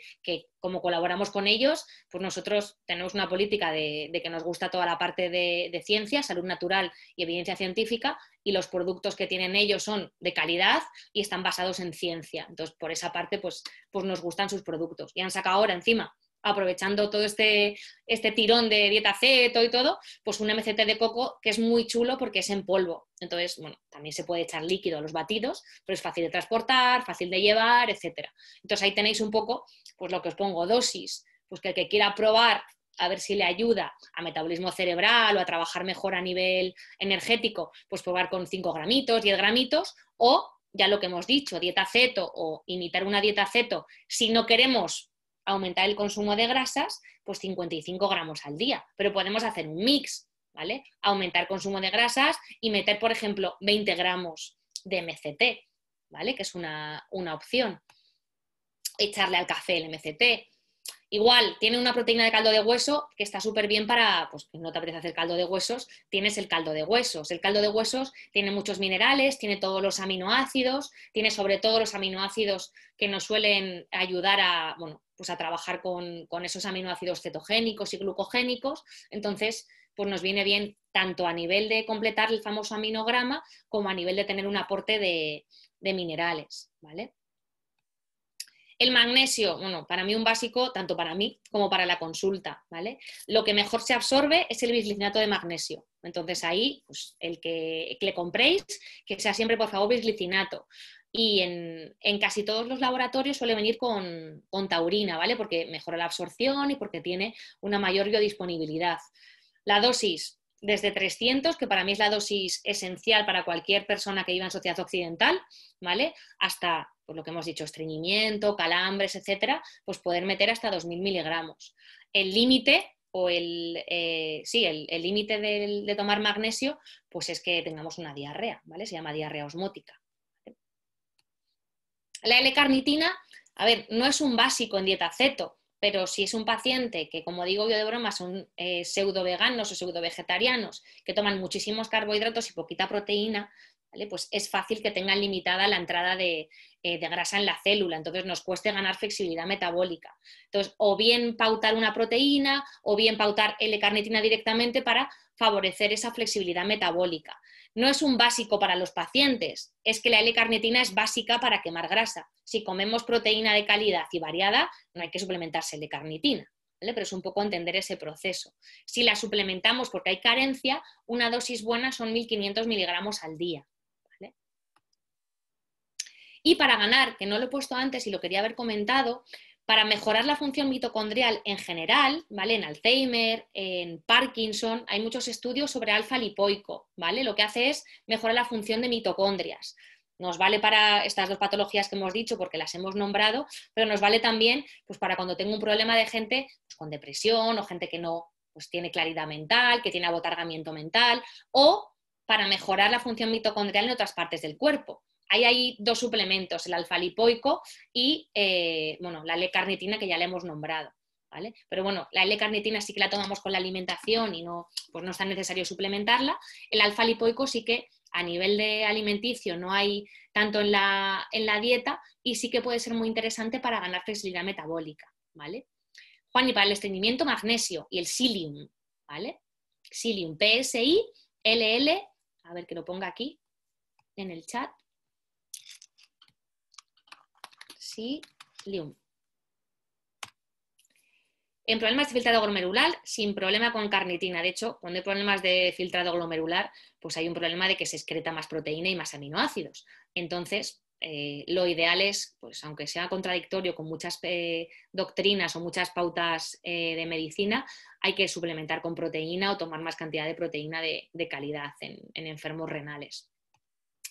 como colaboramos con ellos, pues nosotros tenemos una política de, que nos gusta toda la parte de, ciencia, salud natural y evidencia científica, y los productos que tienen ellos son de calidad y están basados en ciencia. Entonces, por esa parte, pues, pues nos gustan sus productos. Y han sacado ahora encima aprovechando todo este, este tirón de dieta ceto y todo, pues un MCT de coco que es muy chulo porque es en polvo. Entonces, bueno, también se puede echar líquido a los batidos, pero es fácil de transportar, fácil de llevar, etc. Entonces ahí tenéis un poco, pues lo que os pongo, dosis, pues que el que quiera probar a ver si le ayuda a metabolismo cerebral o a trabajar mejor a nivel energético, pues probar con 5 gramitos, 10 gramitos, o ya lo que hemos dicho, dieta ceto o imitar una dieta ceto, si no queremos aumentar el consumo de grasas, pues 55 gramos al día. Pero podemos hacer un mix, ¿vale? Aumentar consumo de grasas y meter, por ejemplo, 20 gramos de MCT, ¿vale? Que es una, opción. Echarle al café el MCT. Igual, tiene una proteína de caldo de hueso que está súper bien para, pues no te apetece hacer caldo de huesos, tienes el caldo de huesos. El caldo de huesos tiene muchos minerales, tiene todos los aminoácidos, tiene sobre todo los aminoácidos que nos suelen ayudar a, bueno, pues a trabajar con, esos aminoácidos cetogénicos y glucogénicos. Entonces, pues nos viene bien tanto a nivel de completar el famoso aminograma como a nivel de tener un aporte de, de minerales, ¿vale? El magnesio, bueno, para mí un básico, tanto para mí como para la consulta, ¿vale? Lo que mejor se absorbe es el bisglicinato de magnesio. Entonces ahí, pues el que, le compréis, que sea siempre, por favor, bisglicinato. Y en, casi todos los laboratorios suele venir con, con taurina, ¿vale? Porque mejora la absorción y porque tiene una mayor biodisponibilidad. La dosis, desde 300, que para mí es la dosis esencial para cualquier persona que viva en sociedad occidental, ¿vale? Hasta, por lo que hemos dicho, estreñimiento, calambres, etcétera, pues poder meter hasta 2.000 miligramos. El límite o el, eh, sí, el límite de, tomar magnesio, pues es que tengamos una diarrea, ¿vale? Se llama diarrea osmótica. La L-carnitina, a ver, no es un básico en dieta ceto, pero si es un paciente que, como digo yo de broma, son eh, pseudo veganos o pseudo vegetarianos, que toman muchísimos carbohidratos y poquita proteína, pues es fácil que tengan limitada la entrada de, eh, de, grasa en la célula, entonces nos cueste ganar flexibilidad metabólica. Entonces, o bien pautar una proteína o bien pautar L-carnitina directamente para favorecer esa flexibilidad metabólica no es un básico para los pacientes, es que la L-carnitina es básica para quemar grasa. Si comemos proteína de calidad y variada, no hay que suplementarse L-carnitina. Pero es un poco entender ese proceso. Si la suplementamos porque hay carencia, una dosis buena son 1.500 miligramos al día. Y para ganar, que no lo he puesto antes y lo quería haber comentado, para mejorar la función mitocondrial en general, ¿vale? En Alzheimer, en Parkinson, hay muchos estudios sobre alfa lipoico, ¿vale? Lo que hace es mejorar la función de mitocondrias. Nos vale para estas dos patologías que hemos dicho porque las hemos nombrado, pero nos vale también pues, para cuando tengo un problema de gente pues, con depresión o gente que no pues, tiene claridad mental, que tiene abotargamiento mental, o para mejorar la función mitocondrial en otras partes del cuerpo hay dos suplementos, el alfa-lipoico y eh, bueno, la L-carnitina que ya le hemos nombrado. ¿Vale? Pero bueno, la L-carnitina sí que la tomamos con la alimentación y no, pues no es tan necesario suplementarla. El alfa-lipoico sí que a nivel de alimenticio no hay tanto en la, en la, dieta y sí que puede ser muy interesante para ganar flexibilidad metabólica, ¿vale? Juan, y para el estreñimiento, magnesio y el psyllium, ¿vale? Psyllium, PSI, LL, a ver que lo ponga aquí en el chat, en problemas de filtrado glomerular, sin problema con carnitina. De hecho, cuando hay problemas de filtrado glomerular, pues hay un problema de que se excreta más proteína y más aminoácidos. Entonces, eh, lo ideal es, pues aunque sea contradictorio con muchas eh, doctrinas o muchas pautas eh, de medicina, hay que suplementar con proteína o tomar más cantidad de proteína de, calidad en enfermos renales.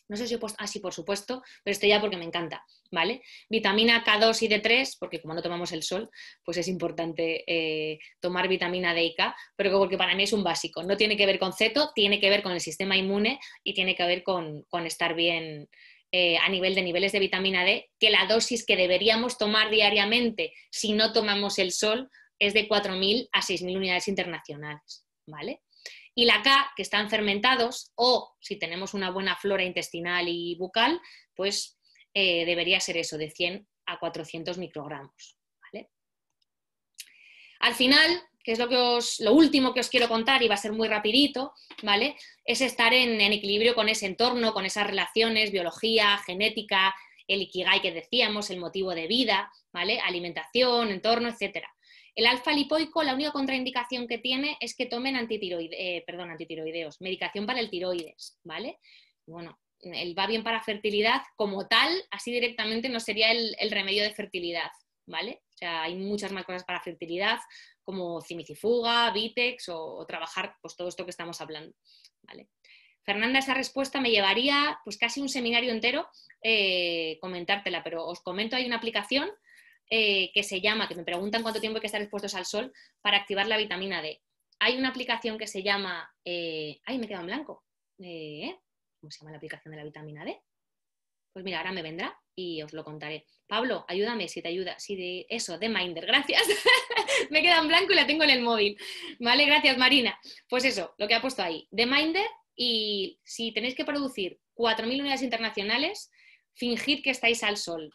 No sé si he puesto así, por supuesto, pero esto ya porque me encanta, ¿vale? Vitamina K2 y D3, porque como no tomamos el sol, pues es importante eh, tomar vitamina D y K, pero porque para mí es un básico. No tiene que ver con ceto, tiene que ver con el sistema inmune y tiene que ver con, estar bien eh, a nivel de niveles de vitamina D, que la dosis que deberíamos tomar diariamente si no tomamos el sol es de 4.000 a 6.000 unidades internacionales, ¿vale? Y la K, que están fermentados, o si tenemos una buena flora intestinal y bucal, pues eh, debería ser eso, de 100 a 400 microgramos. Al final, que es lo, que os, lo último que os quiero contar y va a ser muy rapidito, ¿vale? Es estar en, en equilibrio con ese entorno, con esas relaciones, biología, genética, el ikigai que decíamos, el motivo de vida, ¿vale? Alimentación, entorno, etcétera. El alfa lipoico, la única contraindicación que tiene es que tomen eh, antitiroideos, medicación para el tiroides, ¿vale? Bueno, el va bien para fertilidad como tal, así directamente no sería el, remedio de fertilidad, ¿vale? O sea, hay muchas más cosas para fertilidad, como cimicifuga, Vitex o, trabajar pues todo esto que estamos hablando, ¿vale? Fernanda, esa respuesta me llevaría pues casi un seminario entero eh, comentártela, pero os comento, hay una aplicación eh, que se llama, que me preguntan cuánto tiempo hay que estar expuestos al sol para activar la vitamina D. Hay una aplicación que se llama, eh, ay, me queda en blanco. Eh, ¿Cómo se llama la aplicación de la vitamina D? Pues mira, ahora me vendrá. y os lo contaré. Pablo, ayúdame si te ayuda. Sí, de eso, de Minder, gracias. Me queda en blanco y la tengo en el móvil. Vale, gracias Marina. Pues eso, lo que ha puesto ahí. De Minder y si tenéis que producir 4.000 unidades internacionales, fingid que estáis al sol.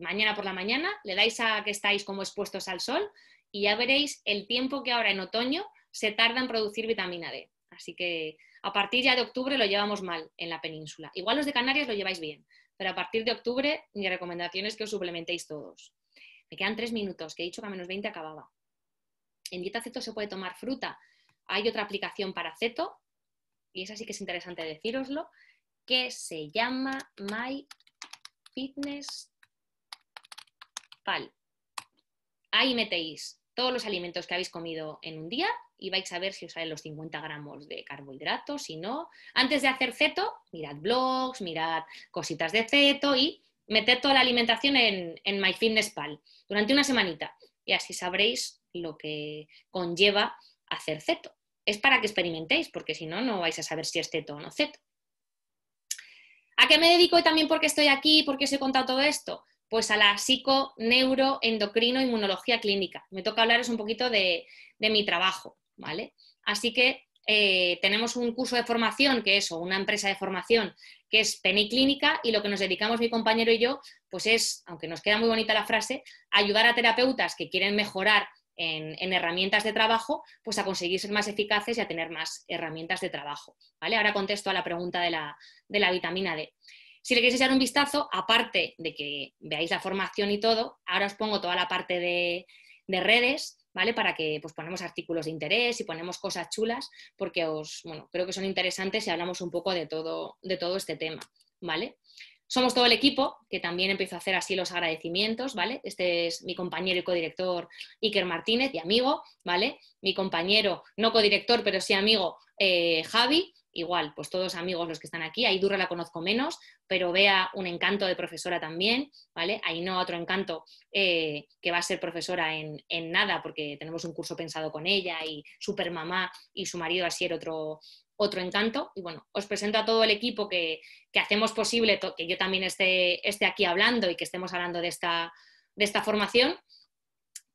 Mañana por la mañana le dais a que estáis como expuestos al sol y ya veréis el tiempo que ahora en otoño se tarda en producir vitamina D. Así que a partir ya de octubre lo llevamos mal en la península. Igual los de Canarias lo lleváis bien, pero a partir de octubre mi recomendación es que os suplementéis todos. Me quedan tres minutos, que he dicho que a menos 20 acababa. En dieta ceto se puede tomar fruta. Hay otra aplicación para ceto, y esa sí que es interesante decíroslo, que se llama My Fitness Ahí metéis todos los alimentos que habéis comido en un día y vais a ver si os salen los 50 gramos de carbohidratos, si no. Antes de hacer ceto, mirad blogs, mirad cositas de ceto y meted toda la alimentación en, en MyFitnessPal durante una semanita y así sabréis lo que conlleva hacer ceto. Es para que experimentéis, porque si no, no vais a saber si es ceto o no ceto. ¿A qué me dedico y también por qué estoy aquí? ¿Por qué os he contado todo esto? Pues a la psico, neuro, endocrino, inmunología clínica. Me toca hablaros un poquito de, de mi trabajo. ¿vale? Así que eh, tenemos un curso de formación, que es, o una empresa de formación, que es Penny Clínica, y lo que nos dedicamos mi compañero y yo, pues es, aunque nos queda muy bonita la frase, ayudar a terapeutas que quieren mejorar en, herramientas de trabajo, pues a conseguir ser más eficaces y a tener más herramientas de trabajo. ¿vale? Ahora contesto a la pregunta de la, vitamina D. Si le queréis echar un vistazo, aparte de que veáis la formación y todo, ahora os pongo toda la parte de, de redes ¿vale? Para que pues, ponemos artículos de interés y ponemos cosas chulas, porque os, bueno, creo que son interesantes y hablamos un poco de todo, de todo este tema, ¿vale? Somos todo el equipo, que también empiezo a hacer así los agradecimientos, ¿vale? Este es mi compañero y codirector Iker Martínez y amigo, ¿vale? Mi compañero, no codirector, pero sí amigo, eh, Javi, igual, pues todos amigos los que están aquí, ahí Durra la conozco menos, pero vea un encanto de profesora también, ¿vale? Ahí no otro encanto eh, que va a ser profesora en, nada, porque tenemos un curso pensado con ella y super mamá y su marido así era otro, otro encanto. Y bueno, os presento a todo el equipo que, hacemos posible que yo también esté, esté, aquí hablando y que estemos hablando de esta, de esta formación,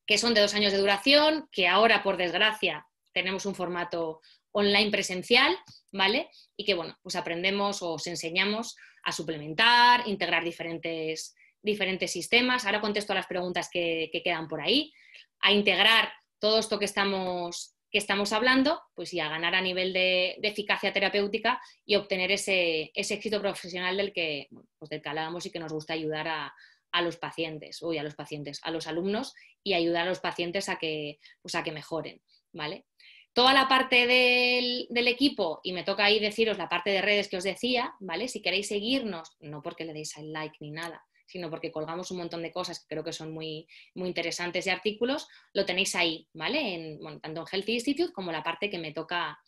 que son de dos años de duración, que ahora, por desgracia, tenemos un formato online presencial, ¿vale? Y que, bueno, pues aprendemos o os enseñamos a suplementar, integrar diferentes, diferentes sistemas. Ahora contesto a las preguntas que, quedan por ahí, a integrar todo esto que estamos, que estamos hablando, pues y a ganar a nivel de, eficacia terapéutica y obtener ese, éxito profesional del que, pues del que hablábamos y que nos gusta ayudar a, los pacientes, uy, a los pacientes, a los alumnos y ayudar a los pacientes a que, pues a que mejoren, ¿vale? Toda la parte del, equipo, y me toca ahí deciros la parte de redes que os decía, ¿vale? Si queréis seguirnos, no porque le deis al like ni nada, sino porque colgamos un montón de cosas que creo que son muy, muy interesantes y artículos, lo tenéis ahí, ¿vale? En, tanto en Healthy Institute como la parte que me toca,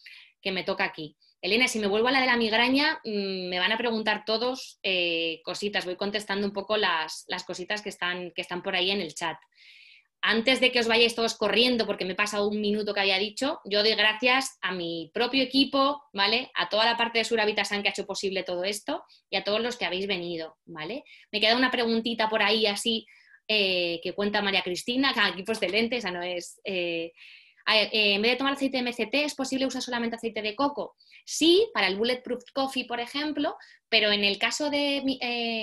que me toca aquí. Elena, si me vuelvo a la de la migraña, mm, me van a preguntar todos eh, cositas, voy contestando un poco las, las cositas que están, que están por ahí en el chat antes de que os vayáis todos corriendo, porque me he pasado un minuto que había dicho, yo doy gracias a mi propio equipo, ¿vale? A toda la parte de Suravitasan que ha hecho posible todo esto y a todos los que habéis venido, ¿vale? Me queda una preguntita por ahí así eh, que cuenta María Cristina, que equipo excelente, esa no es... Eh, eh, en vez de tomar aceite de MCT, ¿es posible usar solamente aceite de coco? Sí, para el Bulletproof Coffee, por ejemplo, pero en el caso de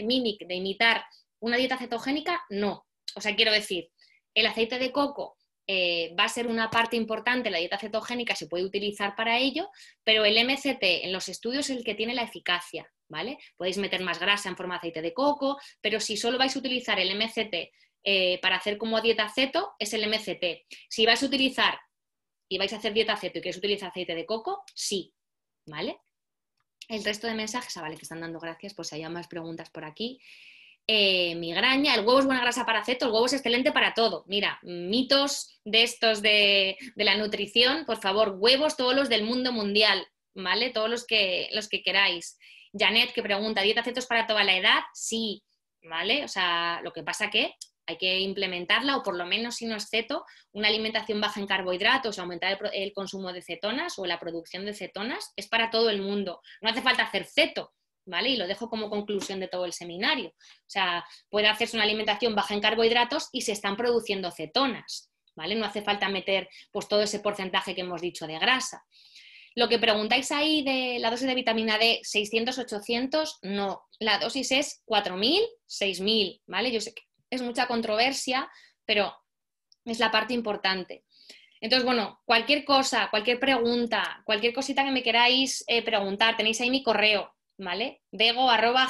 Mimic, de imitar una dieta cetogénica, no. O sea, quiero decir, el aceite de coco eh, va a ser una parte importante, la dieta cetogénica se puede utilizar para ello, pero el MCT en los estudios es el que tiene la eficacia, ¿vale? Podéis meter más grasa en forma de aceite de coco, pero si solo vais a utilizar el MCT eh, para hacer como dieta ceto, es el MCT. Si vais a utilizar y vais a hacer dieta ceto y queréis utilizar aceite de coco, sí, ¿vale? El resto de mensajes, ah, vale, que están dando gracias, pues si hay más preguntas por aquí. Eh, migraña, el huevo es buena grasa para ceto, el huevo es excelente para todo. Mira, mitos de estos de, la nutrición, por favor, huevos todos los del mundo mundial, ¿vale? Todos los que, los que queráis. Janet que pregunta, ¿dieta ceto es para toda la edad? Sí, ¿vale? O sea, lo que pasa que hay que implementarla o por lo menos si no es ceto, una alimentación baja en carbohidratos, aumentar el consumo de cetonas o la producción de cetonas, es para todo el mundo. No hace falta hacer ceto, ¿vale? Y lo dejo como conclusión de todo el seminario. O sea, puede hacerse una alimentación baja en carbohidratos y se están produciendo cetonas, ¿vale? No hace falta meter pues todo ese porcentaje que hemos dicho de grasa. Lo que preguntáis ahí de la dosis de vitamina D, 600, 800, no. La dosis es 4.000, 6.000, ¿vale? Yo sé que es mucha controversia, pero es la parte importante. Entonces, bueno, cualquier cosa, cualquier pregunta, cualquier cosita que me queráis eh, preguntar, tenéis ahí mi correo, ¿vale? Dego arroba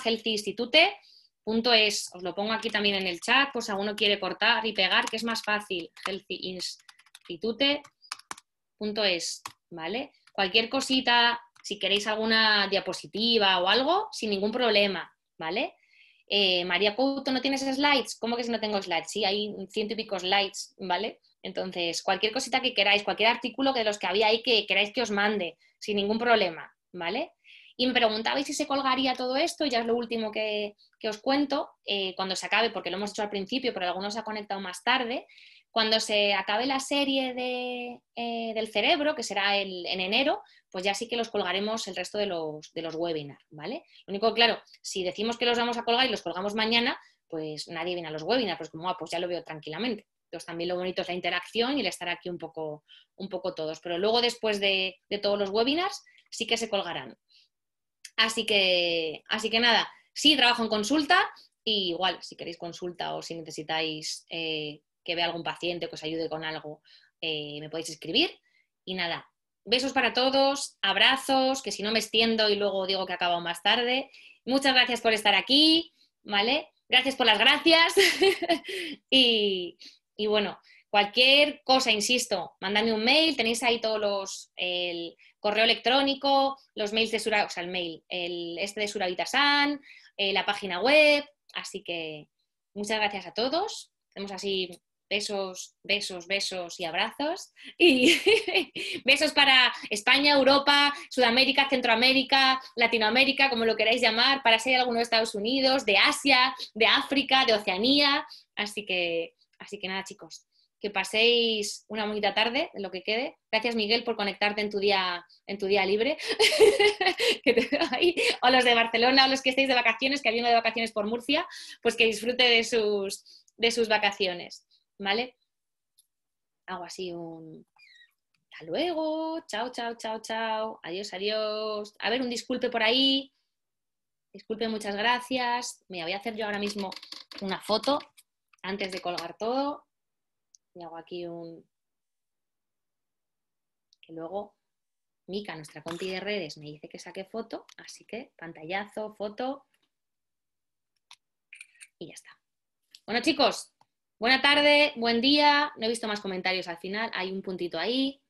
es. Os lo pongo aquí también en el chat, pues alguno quiere cortar y pegar, que es más fácil, healthyinstitute.es, ¿vale? Cualquier cosita, si queréis alguna diapositiva o algo, sin ningún problema, ¿vale? Eh, María Couto, ¿no tienes slides? ¿Cómo que si no tengo slides? Sí, hay ciento y pico slides, ¿vale? Entonces, cualquier cosita que queráis, cualquier artículo de los que había ahí que queráis que os mande, sin ningún problema, ¿vale? Y me preguntabais si se colgaría todo esto, ya es lo último que, os cuento, eh, cuando se acabe, porque lo hemos hecho al principio, pero algunos se ha conectado más tarde, cuando se acabe la serie de, eh, del cerebro, que será en enero, pues ya sí que los colgaremos el resto de los, de los webinars, ¿vale? Lo único, claro, si decimos que los vamos a colgar y los colgamos mañana, pues nadie viene a los webinars, pues como, ah, pues ya lo veo tranquilamente. Entonces también lo bonito es la interacción y el estar aquí un poco, un poco todos. Pero luego después de, todos los webinars sí que se colgarán. Así que, así que nada, sí trabajo en consulta, y igual, si queréis consulta o si necesitáis eh, que vea algún paciente que os ayude con algo, eh, me podéis escribir. Y nada, besos para todos, abrazos, que si no me extiendo y luego digo que acabo más tarde. Muchas gracias por estar aquí, ¿vale? Gracias por las gracias. y, bueno, cualquier cosa, insisto, mandadme un mail, tenéis ahí todos los, el correo electrónico, los mails de Sura, o sea, el mail, el este de Suravitasan, eh, la página web, así que muchas gracias a todos. Hacemos así Besos, besos, besos y abrazos. Y besos para España, Europa, Sudamérica, Centroamérica, Latinoamérica, como lo queráis llamar, para ser alguno de Estados Unidos, de Asia, de África, de Oceanía. Así que, así que nada, chicos, que paséis una bonita tarde, lo que quede. Gracias, Miguel, por conectarte en tu día, en tu día libre. O los de Barcelona, o los que estéis de vacaciones, que habiendo de vacaciones por Murcia, pues que disfrute de sus, de sus vacaciones. ¿vale? Hago así un... Hasta luego, chao, chao, chao, chao, adiós, adiós. A ver, un disculpe por ahí. Disculpe, muchas gracias. Me voy a hacer yo ahora mismo una foto antes de colgar todo. Y hago aquí un... Que luego Mica, nuestra compi de redes, me dice que saque foto, así que pantallazo, foto y ya está. Bueno, chicos, Buena tarde, buen día. No he visto más comentarios al final. Hay un puntito ahí.